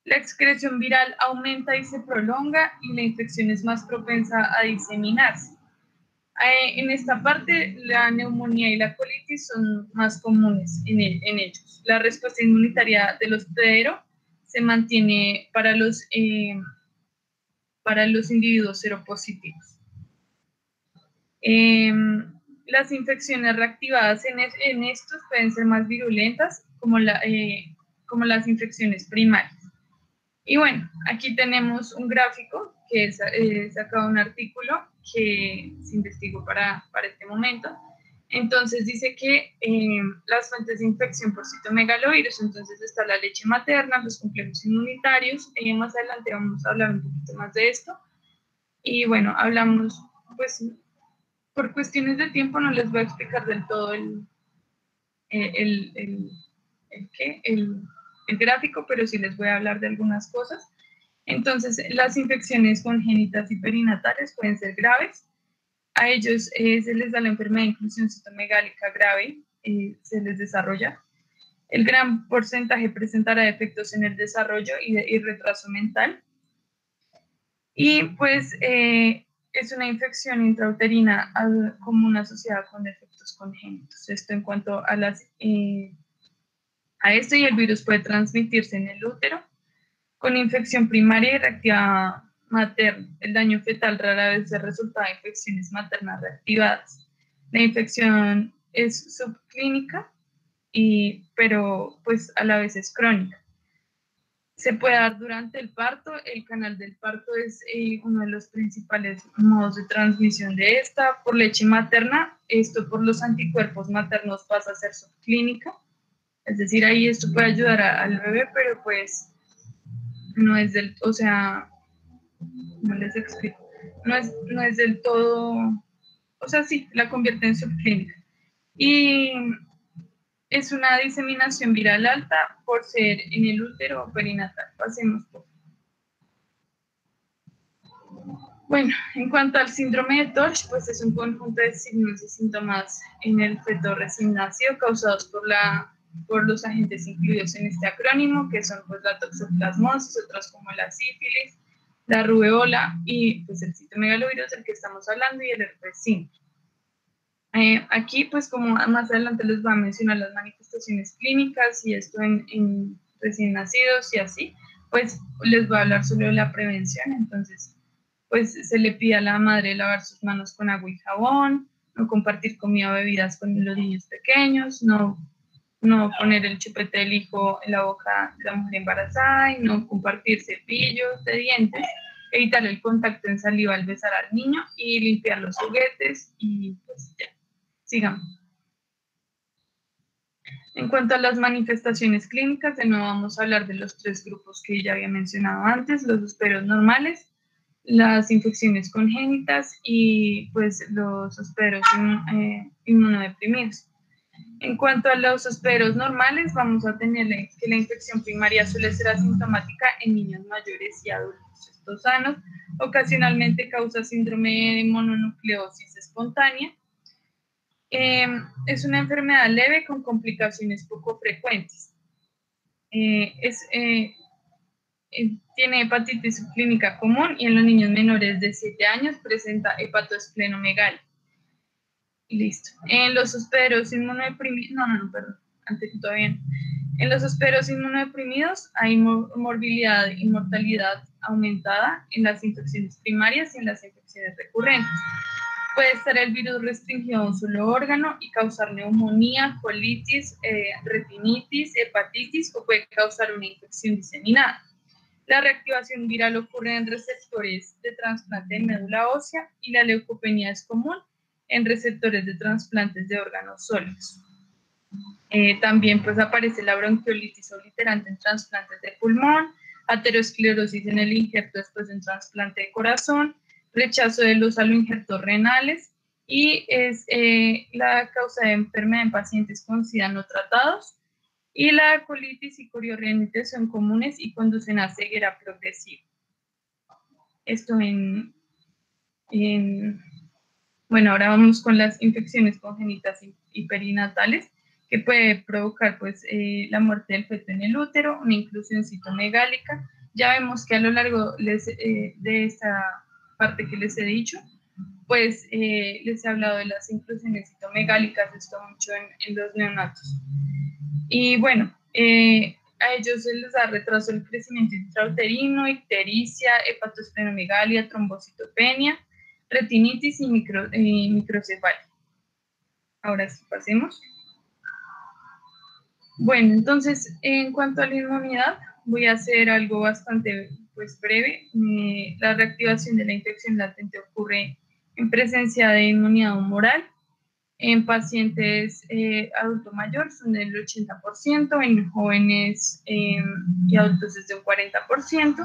La excreción viral aumenta y se prolonga y la infección es más propensa a diseminarse. Eh, en esta parte, la neumonía y la colitis son más comunes en, ellos. La respuesta inmunitaria del hospedero se mantiene para los, eh, para los individuos seropositivos. Em, las infecciones reactivadas en, estos pueden ser más virulentas, como, la, eh, como las infecciones primarias. Y bueno, aquí tenemos un gráfico que he eh, sacado un artículo que se investigó para, para este momento. Entonces dice que eh, las fuentes de infección por citomegalovirus, entonces está la leche materna, los complejos inmunitarios, más adelante vamos a hablar un poquito más de esto. Y bueno, hablamos, pues, por cuestiones de tiempo no les voy a explicar del todo el, el, el, el, ¿qué? el el gráfico, pero sí les voy a hablar de algunas cosas. Entonces, las infecciones congénitas y perinatales pueden ser graves. A ellos eh, se les da la enfermedad de inclusión citomegálica grave, eh, se les desarrolla. El gran porcentaje presentará efectos en el desarrollo y, retraso mental. Y pues eh, es una infección intrauterina común asociada con defectos congénitos. Esto en cuanto a las a esto y el virus puede transmitirse en el útero con infección primaria y reactiva materna. El daño fetal rara vez es resultado de infecciones maternas reactivadas. La infección es subclínica, y, pero pues a la vez es crónica. Se puede dar durante el parto. El canal del parto es eh, uno de los principales modos de transmisión de esta. Por leche materna, esto por los anticuerpos maternos pasa a ser subclínica es decir, ahí esto puede ayudar al bebé, pero pues no es del, o sea, no les explico, no es, no es del todo, o sea, sí, la convierte en subclínica. Y es una diseminación viral alta por ser en el útero o perinatal. Pasemos por. Bueno, en cuanto al síndrome de Torch, pues es un conjunto de signos y síntomas en el feto recién nacido causados por la por los agentes incluidos en este acrónimo, que son pues, la toxoplasmosis, otras como la sífilis, la rubeola y pues, el citomegalovirus del que estamos hablando y el herpes eh, aquí, pues como más adelante les voy a mencionar las manifestaciones clínicas y esto en, en recién nacidos y así, pues les voy a hablar solo de la prevención. Entonces, pues se le pide a la madre lavar sus manos con agua y jabón, no compartir comida o bebidas con los niños pequeños, no no poner el chupete del hijo en la boca de la mujer embarazada y no compartir cepillos de dientes, evitar el contacto en saliva al besar al niño y limpiar los juguetes y pues ya, sigamos. En cuanto a las manifestaciones clínicas, de nuevo vamos a hablar de los tres grupos que ya había mencionado antes, los esperos normales, las infecciones congénitas y pues los esperos eh, inmunodeprimidos. En cuanto a los esperos normales, vamos a tener que la infección primaria suele ser asintomática en niños mayores y adultos. Estos sanos ocasionalmente causa síndrome de mononucleosis espontánea. Em, es una enfermedad leve con complicaciones poco frecuentes. Eh, eh, eh, tiene hepatitis clínica común y en los niños menores de 7 años presenta hepatoesplenomegalia. Listo. En los hospederos inmunodeprimidos, no, no, no, perdón, antes todavía En los hospederos inmunodeprimidos hay morbilidad y mortalidad aumentada en las infecciones primarias y en las infecciones recurrentes. Puede estar el virus restringido a un solo órgano y causar neumonía, colitis, eh, retinitis, hepatitis o puede causar una infección diseminada. La reactivación viral ocurre en receptores de trasplante de médula ósea y la leucopenia es común en receptores de trasplantes de órganos sólidos. Eh, también pues aparece la bronquiolitis obliterante en trasplantes de pulmón, aterosclerosis en el injerto después de un trasplante de corazón, rechazo de los aloinjertos renales y es eh, la causa de enfermedad en pacientes con SIDA no tratados. Y la colitis y coriorrenitis son comunes y conducen a ceguera progresiva. Esto en, en bueno, ahora vamos con las infecciones congénitas y perinatales, que puede provocar pues eh, la muerte del feto en el útero, una inclusión citomegálica. Ya vemos que a lo largo eh, de esta parte que les he dicho, pues eh, les he hablado de las inclusiones citomegálicas, esto mucho en, los neonatos. Y bueno, a ellos se les da retraso el crecimiento intrauterino, ictericia, hepatosplenomegalia, trombocitopenia, retinitis y, micro, microcefalia. Ahora sí, pasemos. Bueno, entonces, en cuanto a la inmunidad, voy a hacer algo bastante pues, breve. Eh, la reactivación de la infección latente ocurre en presencia de inmunidad humoral. En pacientes eh, adulto mayor son del 80%, en jóvenes em, y adultos es del 40%.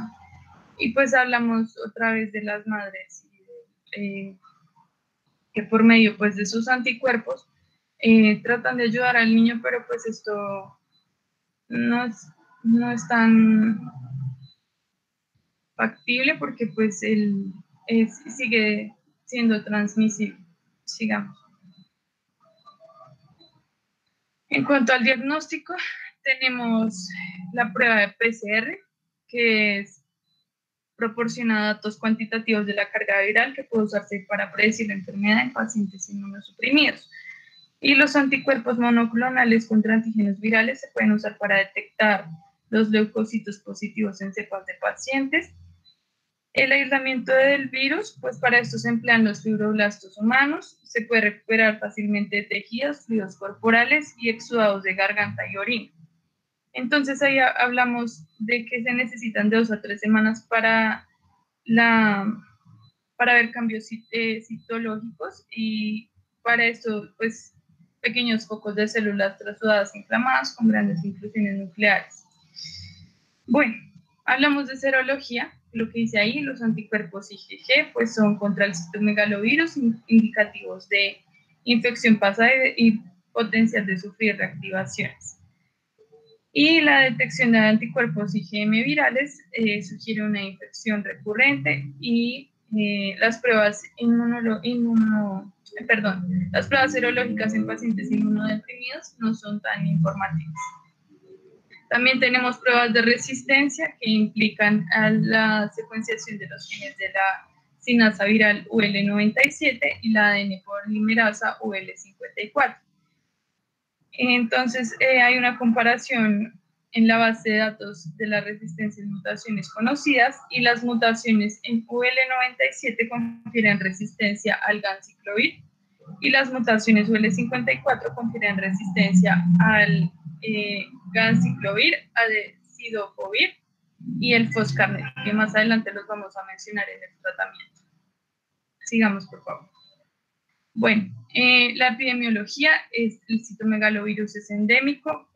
Y pues hablamos otra vez de las madres eh, que por medio pues, de sus anticuerpos eh, tratan de ayudar al niño, pero pues esto no es, no es tan factible porque pues él sigue siendo transmisible. Sigamos. En cuanto al diagnóstico, tenemos la prueba de PCR, que es proporciona datos cuantitativos de la carga viral que puede usarse para predecir la enfermedad en pacientes inmunosuprimidos. Y los anticuerpos monoclonales contra antígenos virales se pueden usar para detectar los leucocitos positivos en cepas de pacientes. El aislamiento del virus, pues para esto se emplean los fibroblastos humanos. Se puede recuperar fácilmente tejidos, fluidos corporales y exudados de garganta y orina. Entonces ahí hablamos de que se necesitan dos a tres semanas para, la, para ver cambios eh, citológicos y para esto, pues pequeños focos de células trasudadas inflamadas con grandes inclusiones nucleares. Bueno, hablamos de serología, lo que dice ahí, los anticuerpos IgG, pues son contra el citomegalovirus indicativos de infección pasada y potencial de sufrir reactivaciones. Y la detección de anticuerpos IgM virales eh, sugiere una infección recurrente y eh, perdón, las pruebas serológicas en pacientes inmunodeprimidos no son tan informativas. También tenemos pruebas de resistencia que implican la secuenciación de los genes de la sinasa viral UL97 y la ADN polimerasa UL54. Entonces, eh, hay una comparación en la base de datos de la resistencia en mutaciones conocidas y las mutaciones en UL97 confieren resistencia al ganciclovir y las mutaciones UL54 confieren resistencia al eh, ganciclovir, adecidovir y el foscarnet, que más adelante los vamos a mencionar en el tratamiento. Sigamos, por favor. Bueno, eh, la epidemiología es el citomegalovirus es endémico,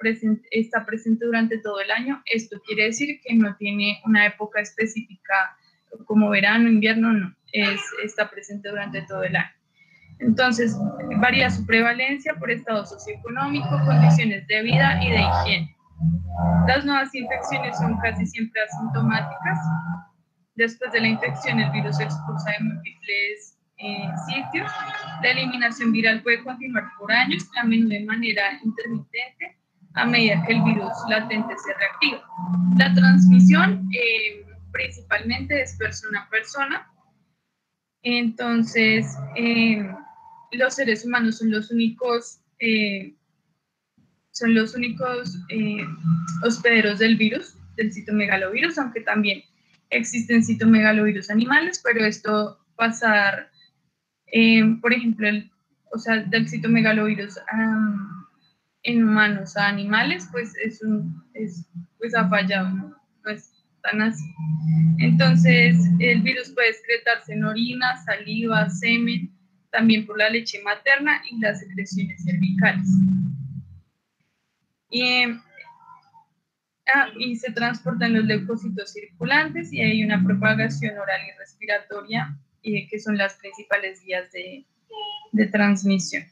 está presente durante todo el año. Esto quiere decir que no tiene una época específica como verano, invierno, no, es, está presente durante todo el año. Entonces, varía su prevalencia por estado socioeconómico, condiciones de vida y de higiene. Las nuevas infecciones son casi siempre asintomáticas. Después de la infección, el virus expulsa de múltiples eh, sitios. La eliminación viral puede continuar por años, a menudo de manera intermitente, a medida que el virus latente se reactiva. La transmisión eh, principalmente es persona a persona. Entonces, eh, los seres humanos son los únicos, eh, son los únicos eh, hospederos del virus, del citomegalovirus, aunque también existen citomegalovirus animales, pero esto pasar, eh, por ejemplo, o sea, del citomegalovirus en humanos a animales, pues es un, es, pues ha fallado, ¿no? no es tan así. Entonces, el virus puede excretarse en orina, saliva, semen, también por la leche materna y las secreciones cervicales. Y, ah, y se transportan los leucocitos circulantes y hay una propagación oral y respiratoria, eh, que son las principales vías de, de transmisión.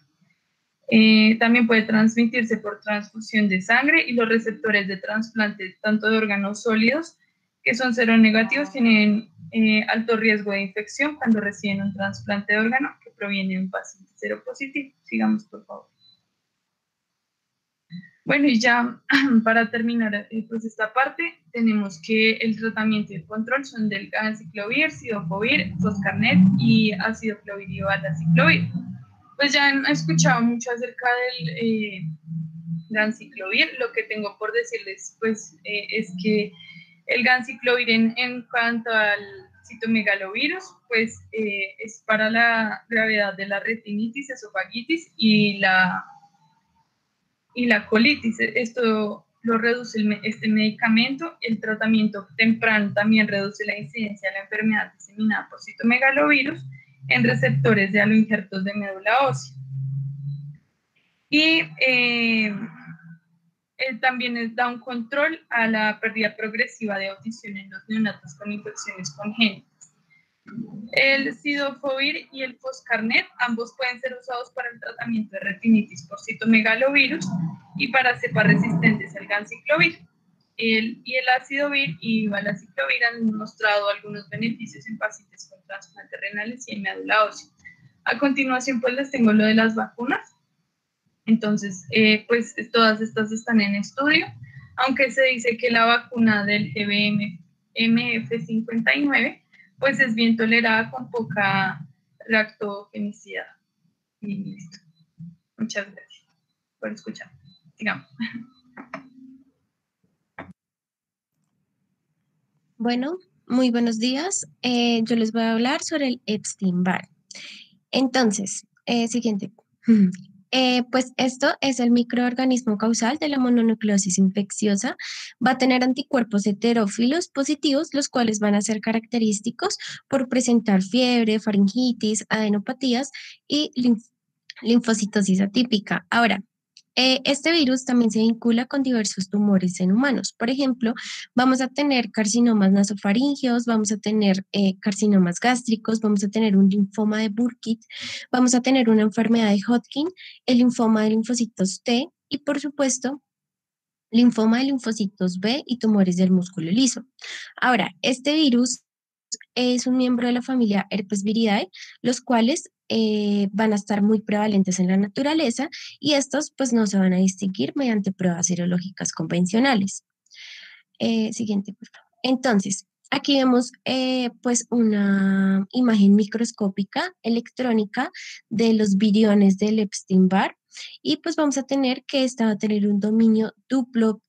Eh, también puede transmitirse por transfusión de sangre y los receptores de trasplante, tanto de órganos sólidos, que son seronegativos, tienen eh, alto riesgo de infección cuando reciben un trasplante de órgano que proviene de un paciente positivo. Sigamos, por favor. Bueno, y ya para terminar eh, pues esta parte, tenemos que el tratamiento y el control son del ganciclovir, sidofovir, foscarnet y ácido clovir y balaciclovir. Pues ya han escuchado mucho acerca del eh, ganciclovir. Lo que tengo por decirles pues eh, es que el ganciclovir en, en cuanto al citomegalovirus, pues eh, es para la gravedad de la retinitis, esofagitis y la y la colitis. Esto lo reduce este medicamento. El tratamiento temprano también reduce la incidencia de la enfermedad diseminada por citomegalovirus en receptores de aloinjertos de médula ósea. Y eh, también da un control a la pérdida progresiva de audición en los neonatos con infecciones congénitas. El sidofovir y el foscarnet, ambos pueden ser usados para el tratamiento de retinitis por citomegalovirus y para cepas resistentes al ganciclovir. El, y el ácidovir y valaciclovir han mostrado algunos beneficios en pacientes con trasplantes renales y en médula ósea. A continuación, pues les tengo lo de las vacunas. Entonces, eh, pues todas estas están en estudio, aunque se dice que la vacuna del GBM MF59 pues es bien tolerada con poca reactogenicidad. Y listo. Muchas gracias por escuchar. Digamos. Bueno, muy buenos días. Eh, yo les voy a hablar sobre el Epstein-Barr. Entonces, eh, siguiente. Eh, pues esto es el microorganismo causal de la mononucleosis infecciosa. Va a tener anticuerpos heterófilos positivos, los cuales van a ser característicos por presentar fiebre, faringitis, adenopatías y linfocitosis atípica. Ahora, este virus también se vincula con diversos tumores en humanos. Por ejemplo, vamos a tener carcinomas nasofaringeos, vamos a tener eh, carcinomas gástricos, vamos a tener un linfoma de Burkitt, vamos a tener una enfermedad de Hodgkin, el linfoma de linfocitos T y, por supuesto, linfoma de linfocitos B y tumores del músculo liso. Ahora, este virus es un miembro de la familia Herpes viridae, los cuales eh, van a estar muy prevalentes en la naturaleza y estos pues no se van a distinguir mediante pruebas serológicas convencionales. Eh, siguiente, por favor. Entonces, aquí vemos eh, pues una imagen microscópica electrónica de los viriones del Epstein-Barr y pues vamos a tener que esta va a tener un dominio duplo,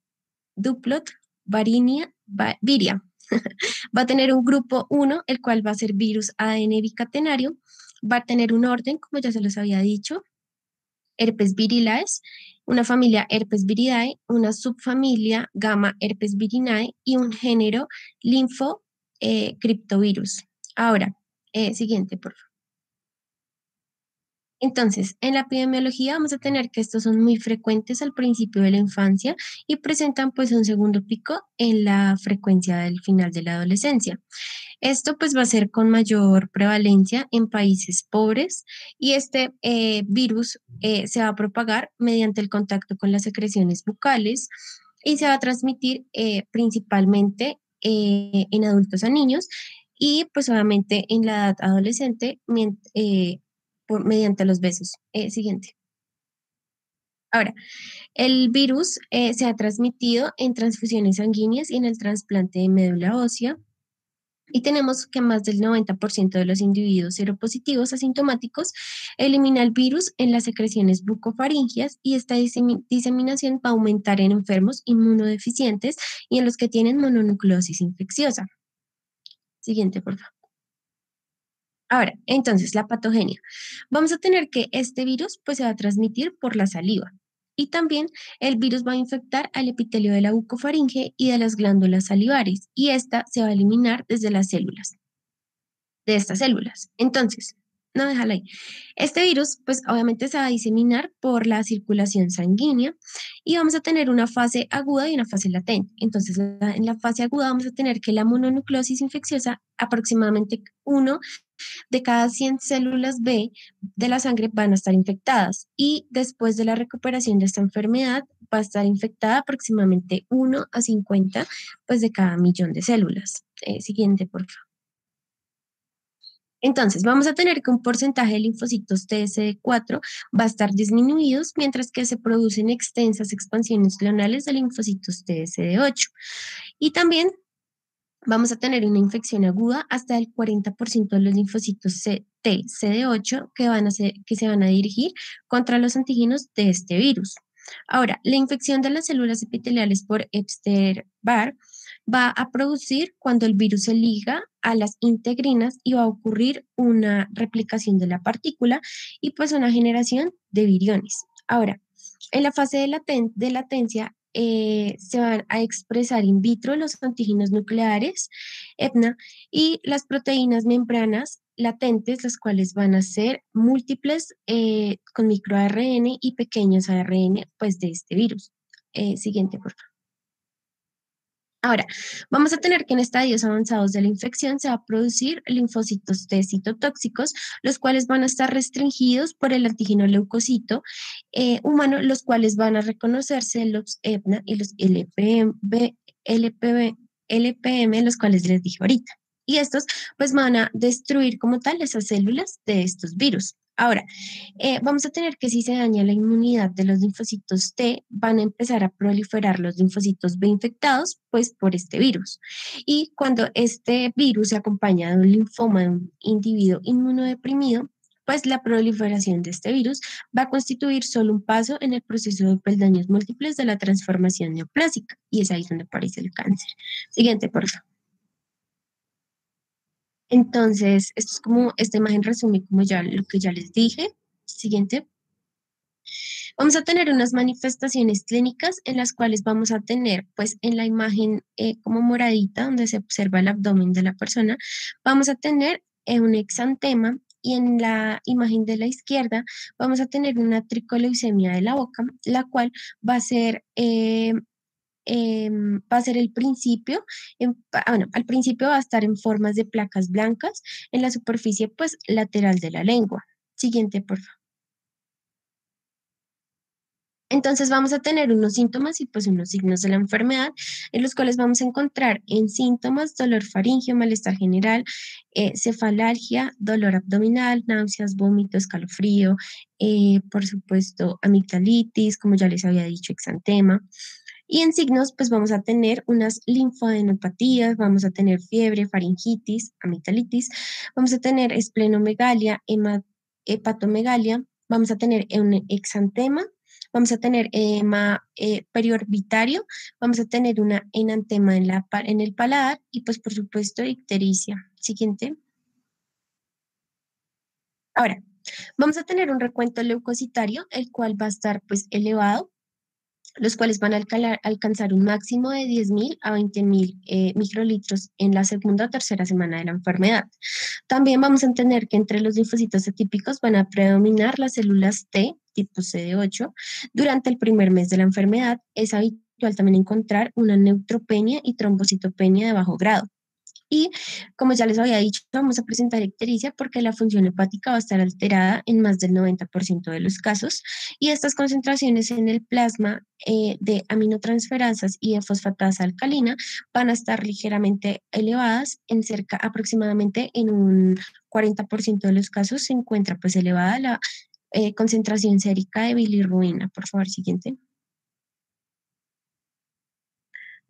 duplot varinia, viria. va a tener un grupo 1, el cual va a ser virus ADN bicatenario, va a tener un orden, como ya se los había dicho, herpes virilaes, una familia herpes viridae, una subfamilia gamma herpes virinae y un género linfo eh. Ahora, eh, siguiente, por favor. Entonces, en la epidemiología vamos a tener que estos son muy frecuentes al principio de la infancia y presentan pues un segundo pico en la frecuencia del final de la adolescencia. Esto pues va a ser con mayor prevalencia en países pobres y este eh, virus eh, se va a propagar mediante el contacto con las secreciones bucales y se va a transmitir eh, principalmente en adultos a niños y pues obviamente en la edad adolescente mediante los besos. Eh, siguiente. Ahora, el virus eh, se ha transmitido en transfusiones sanguíneas y en el trasplante de médula ósea. Y tenemos que más del 90% de los individuos seropositivos asintomáticos elimina el virus en las secreciones bucofaringias y esta diseminación va a aumentar en enfermos inmunodeficientes y en los que tienen mononucleosis infecciosa. Siguiente, por favor. Ahora, entonces, la patogenia. Vamos a tener que este virus pues, se va a transmitir por la saliva. Y también el virus va a infectar al epitelio de la bucofaringe y de las glándulas salivares. Y esta se va a eliminar desde las células, de estas células. Entonces, no, déjala ahí. Este virus, pues obviamente se va a diseminar por la circulación sanguínea y vamos a tener una fase aguda y una fase latente. Entonces, en la fase aguda vamos a tener que la mononucleosis infecciosa, aproximadamente uno de cada 100 células B de la sangre van a estar infectadas y después de la recuperación de esta enfermedad va a estar infectada aproximadamente 1 a 50 pues de cada millón de células. Eh, siguiente, por favor. Entonces, vamos a tener que un porcentaje de linfocitos TSD4 va a estar disminuido, mientras que se producen extensas expansiones clonales de linfocitos TSD8. Y también vamos a tener una infección aguda hasta el 40% de los linfocitos TCD8 que, van a que se van a dirigir contra los antígenos de este virus. Ahora, la infección de las células epiteliales por Epstein-Barr va a producir cuando el virus se liga a las integrinas y va a ocurrir una replicación de la partícula y pues una generación de viriones. Ahora, en la fase de, de latencia eh, se van a expresar in vitro los antígenos nucleares, EPNA, y las proteínas membranas latentes, las cuales van a ser múltiples eh, con microARN y pequeños ARN pues, de este virus. Eh, siguiente, por favor. Ahora, vamos a tener que en estadios avanzados de la infección se va a producir linfocitos T citotóxicos, los cuales van a estar restringidos por el antígeno leucocito eh, humano, los cuales van a reconocerse los EPNA y los LPM, LPM, LPM, los cuales les dije ahorita. Y estos pues van a destruir como tal esas células de estos virus. Ahora, eh, vamos a tener que si se daña la inmunidad de los linfocitos T, van a empezar a proliferar los linfocitos B infectados, pues por este virus. Y cuando este virus se acompaña de un linfoma de un individuo inmunodeprimido, pues la proliferación de este virus va a constituir solo un paso en el proceso de peldaños múltiples de la transformación neoplásica, y es ahí donde aparece el cáncer. Siguiente, por favor. Entonces, esto es como, esta imagen resume como ya lo que ya les dije. Siguiente. Vamos a tener unas manifestaciones clínicas en las cuales vamos a tener, pues en la imagen eh, como moradita, donde se observa el abdomen de la persona, vamos a tener eh, un exantema y en la imagen de la izquierda vamos a tener una tricoleucemia de la boca, la cual va a ser eh, Em, va a ser el principio, ah, bueno, al principio va a estar en formas de placas blancas en la superficie pues lateral de la lengua. Siguiente, por favor. Entonces vamos a tener unos síntomas y pues unos signos de la enfermedad en los cuales vamos a encontrar en síntomas dolor faríngeo, malestar general, eh, cefalalgia, dolor abdominal, náuseas, vómito, escalofrío, eh, por supuesto amigdalitis, como ya les había dicho, exantema. Y en signos, pues vamos a tener unas linfadenopatías, vamos a tener fiebre, faringitis, amigdalitis, vamos a tener esplenomegalia, hepatomegalia, vamos a tener un exantema, vamos a tener edema eh, periorbitario, vamos a tener una enantema en, la, en el paladar y pues por supuesto ictericia. Siguiente. Ahora, vamos a tener un recuento leucocitario, el cual va a estar pues elevado los cuales van a alcanzar un máximo de 10.000 a 20.000 eh, microlitros en la segunda o tercera semana de la enfermedad. También vamos a entender que entre los linfocitos atípicos van a predominar las células T, tipo CD8. Durante el primer mes de la enfermedad es habitual también encontrar una neutropenia y trombocitopenia de bajo grado. Y como ya les había dicho, vamos a presentar ictericia porque la función hepática va a estar alterada en más del 90% de los casos y estas concentraciones en el plasma eh, de aminotransferasas y de fosfatasa alcalina van a estar ligeramente elevadas en cerca aproximadamente en un 40% de los casos se encuentra pues elevada la eh, concentración sérica de bilirruina. Por favor, siguiente.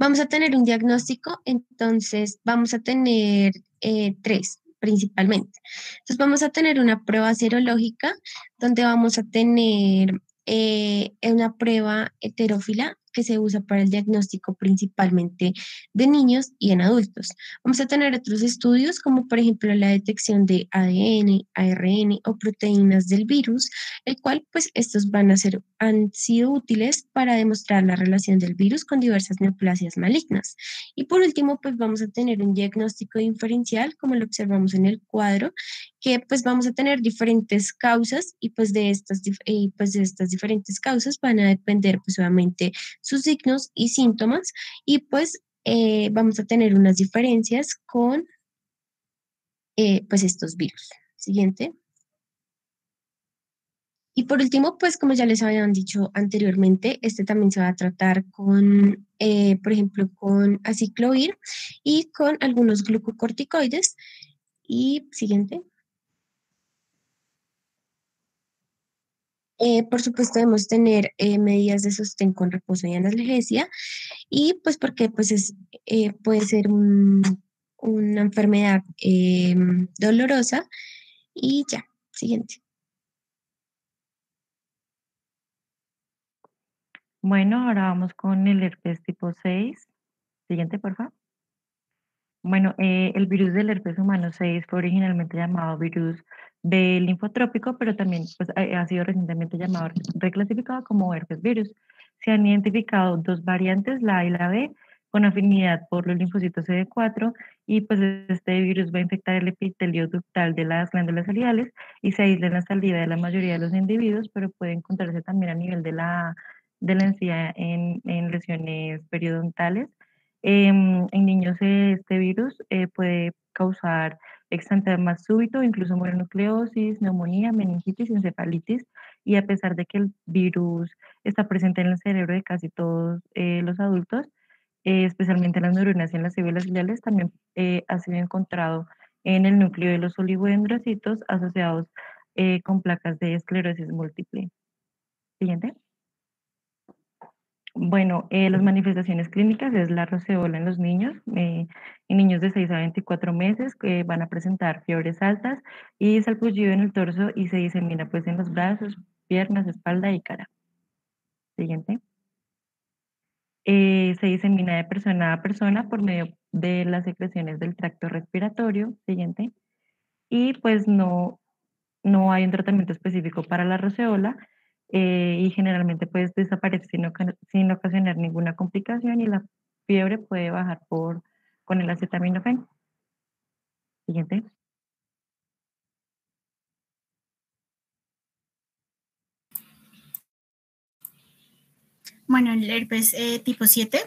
Vamos a tener un diagnóstico, entonces vamos a tener eh, tres principalmente. Entonces vamos a tener una prueba serológica donde vamos a tener eh, una prueba heterófila que se usa para el diagnóstico principalmente de niños y en adultos. Vamos a tener otros estudios como por ejemplo la detección de ADN, ARN o proteínas del virus, el cual pues estos van a ser, han sido útiles para demostrar la relación del virus con diversas neoplasias malignas. Y por último pues vamos a tener un diagnóstico diferencial como lo observamos en el cuadro, que pues vamos a tener diferentes causas y pues de estas, y pues de estas diferentes causas van a depender pues obviamente sus signos y síntomas y pues eh, vamos a tener unas diferencias con eh, pues estos virus. Siguiente. Y por último, pues como ya les habían dicho anteriormente, este también se va a tratar con, eh, por ejemplo, con aciclovir y con algunos glucocorticoides. Y siguiente. Eh, por supuesto, debemos tener eh, medidas de sostén con reposo y analgesia, y pues porque pues es, eh, puede ser una enfermedad dolorosa. Y ya, siguiente. Bueno, ahora vamos con el herpes tipo 6. Siguiente, por favor. Bueno, el virus del herpes humano 6 fue originalmente llamado virus del linfotrópico, pero también pues, ha, sido recientemente llamado, reclasificado como herpes virus. Se han identificado dos variantes, la A y la B, con afinidad por los linfocitos CD4 y pues este virus va a infectar el epitelio ductal de las glándulas salivales y se aísla en la salida de la mayoría de los individuos, pero puede encontrarse también a nivel de la, de la encía en, en lesiones periodontales. Em, en niños este virus eh, puede causar exantema súbito, incluso mononucleosis, neumonía, meningitis, encefalitis, y a pesar de que el virus está presente en el cerebro de casi todos eh, los adultos, eh, especialmente en las neuronas y en las células gliales, también eh, ha sido encontrado en el núcleo de los oligodendrocitos asociados con placas de esclerosis múltiple. Siguiente. Bueno, eh, las manifestaciones clínicas es la roceola en los niños, eh, niños de 6 a 24 meses que van a presentar fiebres altas y salpullido en el torso y se disemina pues en los brazos, piernas, espalda y cara. Siguiente. Eh, se disemina de persona a persona por medio de las secreciones del tracto respiratorio. Siguiente. Y pues no, no hay un tratamiento específico para la roceola, eh, y generalmente puede desaparecer sin, ocasionar ninguna complicación y la fiebre puede bajar por, con el acetaminofén. Siguiente. Bueno, el herpes eh, tipo 7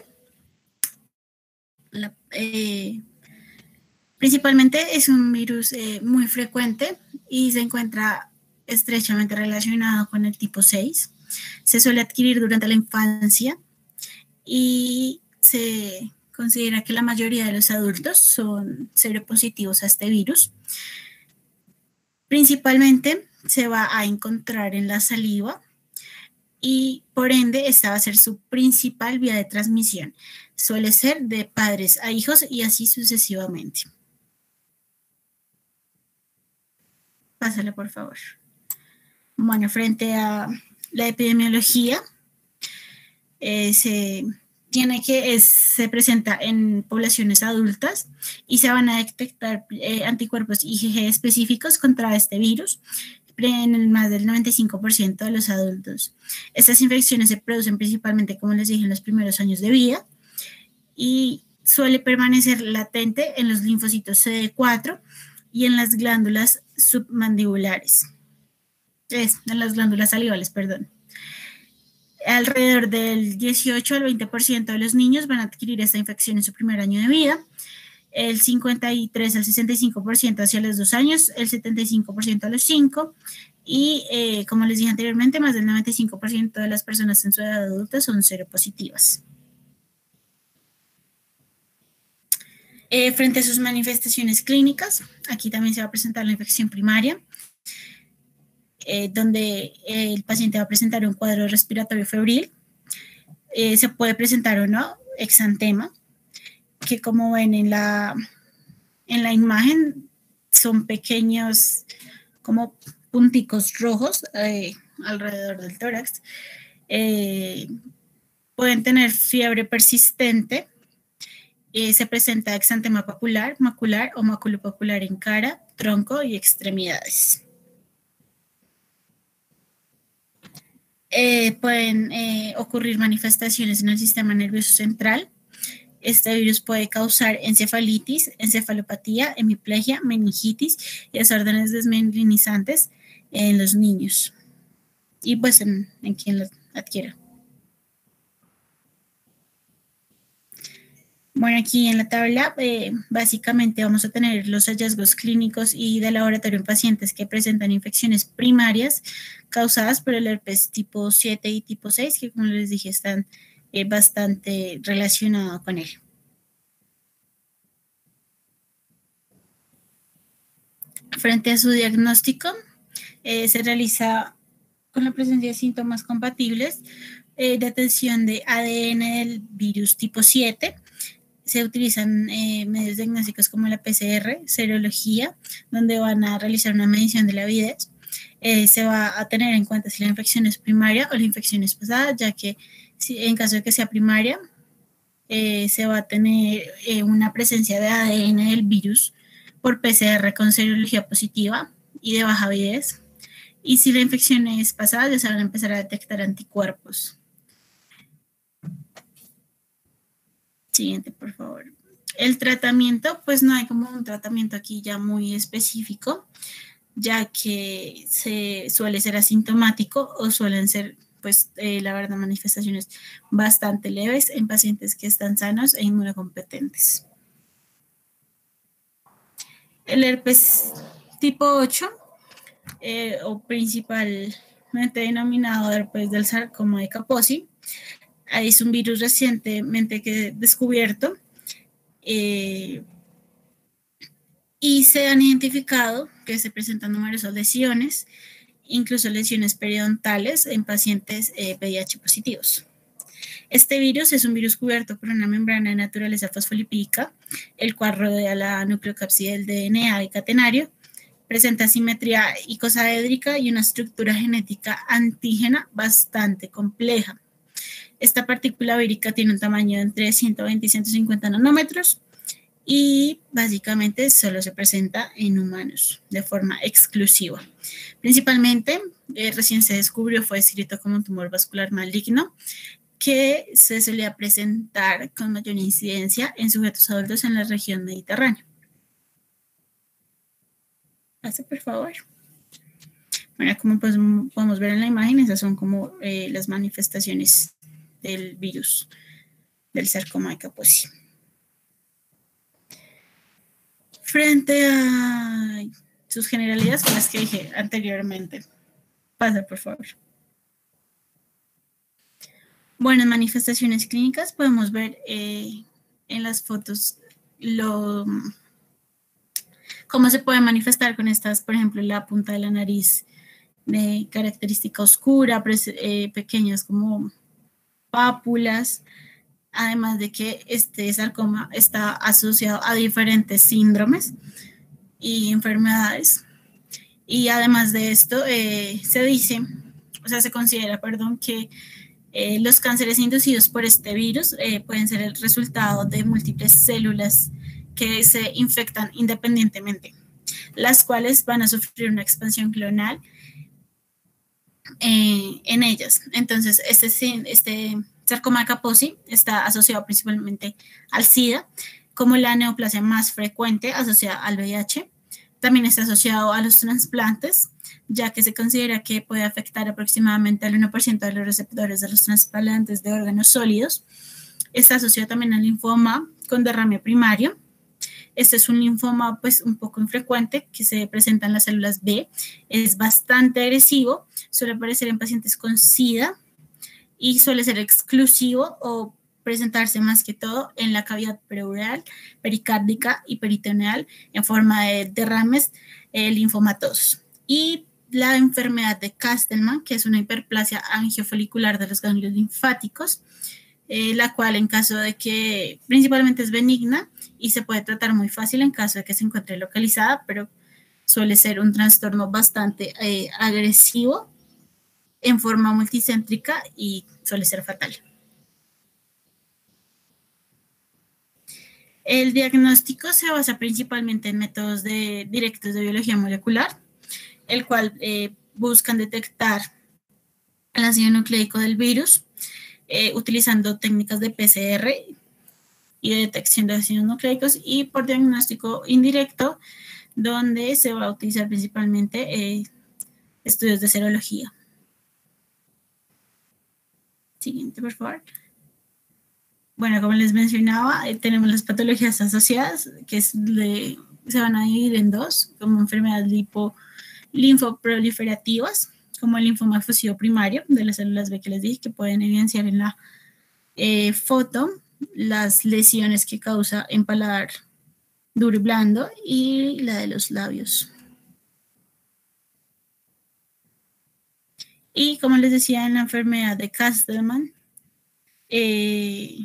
eh, principalmente es un virus muy frecuente y se encuentra estrechamente relacionado con el tipo 6. Se suele adquirir durante la infancia y se considera que la mayoría de los adultos son seropositivos a este virus. Principalmente se va a encontrar en la saliva y por ende esta va a ser su principal vía de transmisión. Suele ser de padres a hijos y así sucesivamente. Pásale, por favor. Bueno, frente a la epidemiología, eh, se tiene que se presenta en poblaciones adultas y se van a detectar eh, anticuerpos IgG específicos contra este virus en el más del 95% de los adultos. Estas infecciones se producen principalmente, como les dije, en los primeros años de vida y suele permanecer latente en los linfocitos CD4 y en las glándulas submandibulares es, en las glándulas salivales, perdón. Alrededor del 18 al 20% de los niños van a adquirir esta infección en su primer año de vida, el 53 al 65% hacia los dos años, el 75% a los cinco, y eh, como les dije anteriormente, más del 95% de las personas en su edad adulta son seropositivas. Eh, frente a sus manifestaciones clínicas, aquí también se va a presentar la infección primaria, eh, donde el paciente va a presentar un cuadro respiratorio febril. Eh, se puede presentar o no exantema, que como ven en la, en la imagen son pequeños como punticos rojos eh, alrededor del tórax. pueden tener fiebre persistente. se presenta exantema papular, macular o maculopapular en cara, tronco y extremidades. Eh, pueden eh, ocurrir manifestaciones en el sistema nervioso central. Este virus puede causar encefalitis, encefalopatía, hemiplegia, meningitis y desórdenes desmielinizantes en los niños y pues en, en quien lo adquiera. Bueno, aquí en la tabla eh, básicamente vamos a tener los hallazgos clínicos y de laboratorio en pacientes que presentan infecciones primarias causadas por el herpes tipo 7 y tipo 6, que como les dije están eh, bastante relacionados con él. Frente a su diagnóstico, eh, se realiza con la presencia de síntomas compatibles, eh, detención de ADN del virus tipo 7. Se utilizan eh, medios diagnósticos como la PCR, serología, donde van a realizar una medición de la avidez. Eh, se va a tener en cuenta si la infección es primaria o la infección es pasada, ya que si, en caso de que sea primaria, se va a tener una presencia de ADN del virus por PCR con serología positiva y de baja avidez. Y si la infección es pasada, ya se van a empezar a detectar anticuerpos. Siguiente, por favor. El tratamiento, pues no hay como un tratamiento aquí ya muy específico, ya que suele ser asintomático o suelen ser, pues, eh, la verdad, manifestaciones bastante leves en pacientes que están sanos e inmunocompetentes. El herpes tipo 8, eh, o principalmente denominado herpes del sarcoma de Kaposi, es un virus recientemente que descubierto eh, y se han identificado que se presentan numerosas lesiones, incluso lesiones periodontales en pacientes eh, positivos. Este virus es un virus cubierto por una membrana de naturaleza fosfolipídica, el cual rodea la nucleocápside del DNA y catenario, presenta simetría icosaédrica y una estructura genética antígena bastante compleja. Esta partícula vírica tiene un tamaño entre 120 y 150 nanómetros y básicamente solo se presenta en humanos de forma exclusiva. Principalmente, eh, recién se descubrió, fue descrito como un tumor vascular maligno que se solía presentar con mayor incidencia en sujetos adultos en la región mediterránea. Pase, por favor. Bueno, como podemos ver en la imagen, esas son como eh, las manifestaciones del virus del sarcoma de Kaposi. Frente a sus generalidades, como las que dije anteriormente. Pasa, por favor. Bueno, en manifestaciones clínicas podemos ver eh, en las fotos lo, cómo se puede manifestar con estas, por ejemplo, la punta de la nariz de característica oscura, eh, pequeñas como pápulas, además de que este sarcoma está asociado a diferentes síndromes y enfermedades. Y además de esto, eh, se dice, o sea, se considera, perdón, que eh, los cánceres inducidos por este virus eh, pueden ser el resultado de múltiples células que se infectan independientemente, las cuales van a sufrir una expansión clonal eh, en ellas. Entonces, este, este sarcoma Kaposi está asociado principalmente al SIDA, como la neoplasia más frecuente asociada al VIH. También está asociado a los trasplantes, ya que se considera que puede afectar aproximadamente al 1% de los receptores de los trasplantes de órganos sólidos. Está asociado también al linfoma con derrame primario este es un linfoma pues un poco infrecuente que se presenta en las células B. Es bastante agresivo, suele aparecer en pacientes con SIDA y suele ser exclusivo o presentarse más que todo en la cavidad pleural, pericárdica y peritoneal en forma de derrames eh, linfomatosos. Y la enfermedad de Castleman, que es una hiperplasia angiofolicular de los ganglios linfáticos, eh, la cual en caso de que principalmente es benigna y se puede tratar muy fácil en caso de que se encuentre localizada, pero suele ser un trastorno bastante eh, agresivo en forma multicéntrica y suele ser fatal. El diagnóstico se basa principalmente en métodos de, directos de biología molecular, el cual eh, buscan detectar el ácido nucleico del virus eh, utilizando técnicas de PCR y de detección de ácidos nucleicos y por diagnóstico indirecto, donde se va a utilizar principalmente eh, estudios de serología. Siguiente, por favor. Bueno, como les mencionaba, eh, tenemos las patologías asociadas, que se van a dividir en dos, como enfermedades lipo, linfoproliferativas, como el linfoma efusivo primario de las células B que les dije, que pueden evidenciar en la eh, foto las lesiones que causa en paladar duro y blando y la de los labios. Y como les decía, en la enfermedad de Castleman, eh,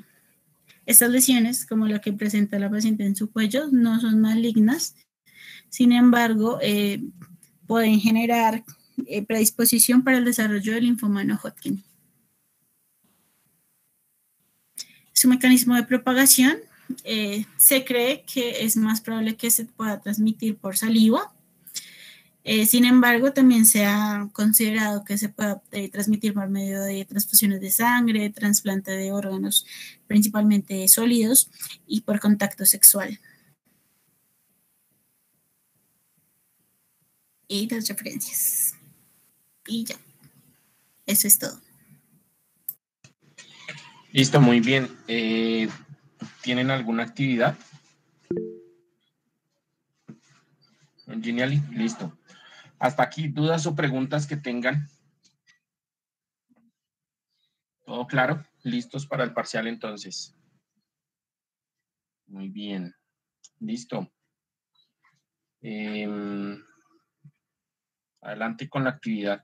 estas lesiones, como la que presenta la paciente en su cuello, no son malignas. Sin embargo, eh, pueden generar eh, predisposición para el desarrollo del linfoma no Hodgkin. Su mecanismo de propagación se cree que es más probable que se pueda transmitir por saliva eh, sin embargo, también se ha considerado que se pueda eh, transmitir por medio de transfusiones de sangre, trasplante de órganos, principalmente sólidos, y por contacto sexual. Y las referencias. Y ya. Eso es todo. Listo, muy bien. Eh, ¿Tienen alguna actividad? Genial, listo. Hasta aquí, dudas o preguntas que tengan. ¿Todo claro? ¿Listos para el parcial entonces? Muy bien. Listo. Em, adelante con la actividad.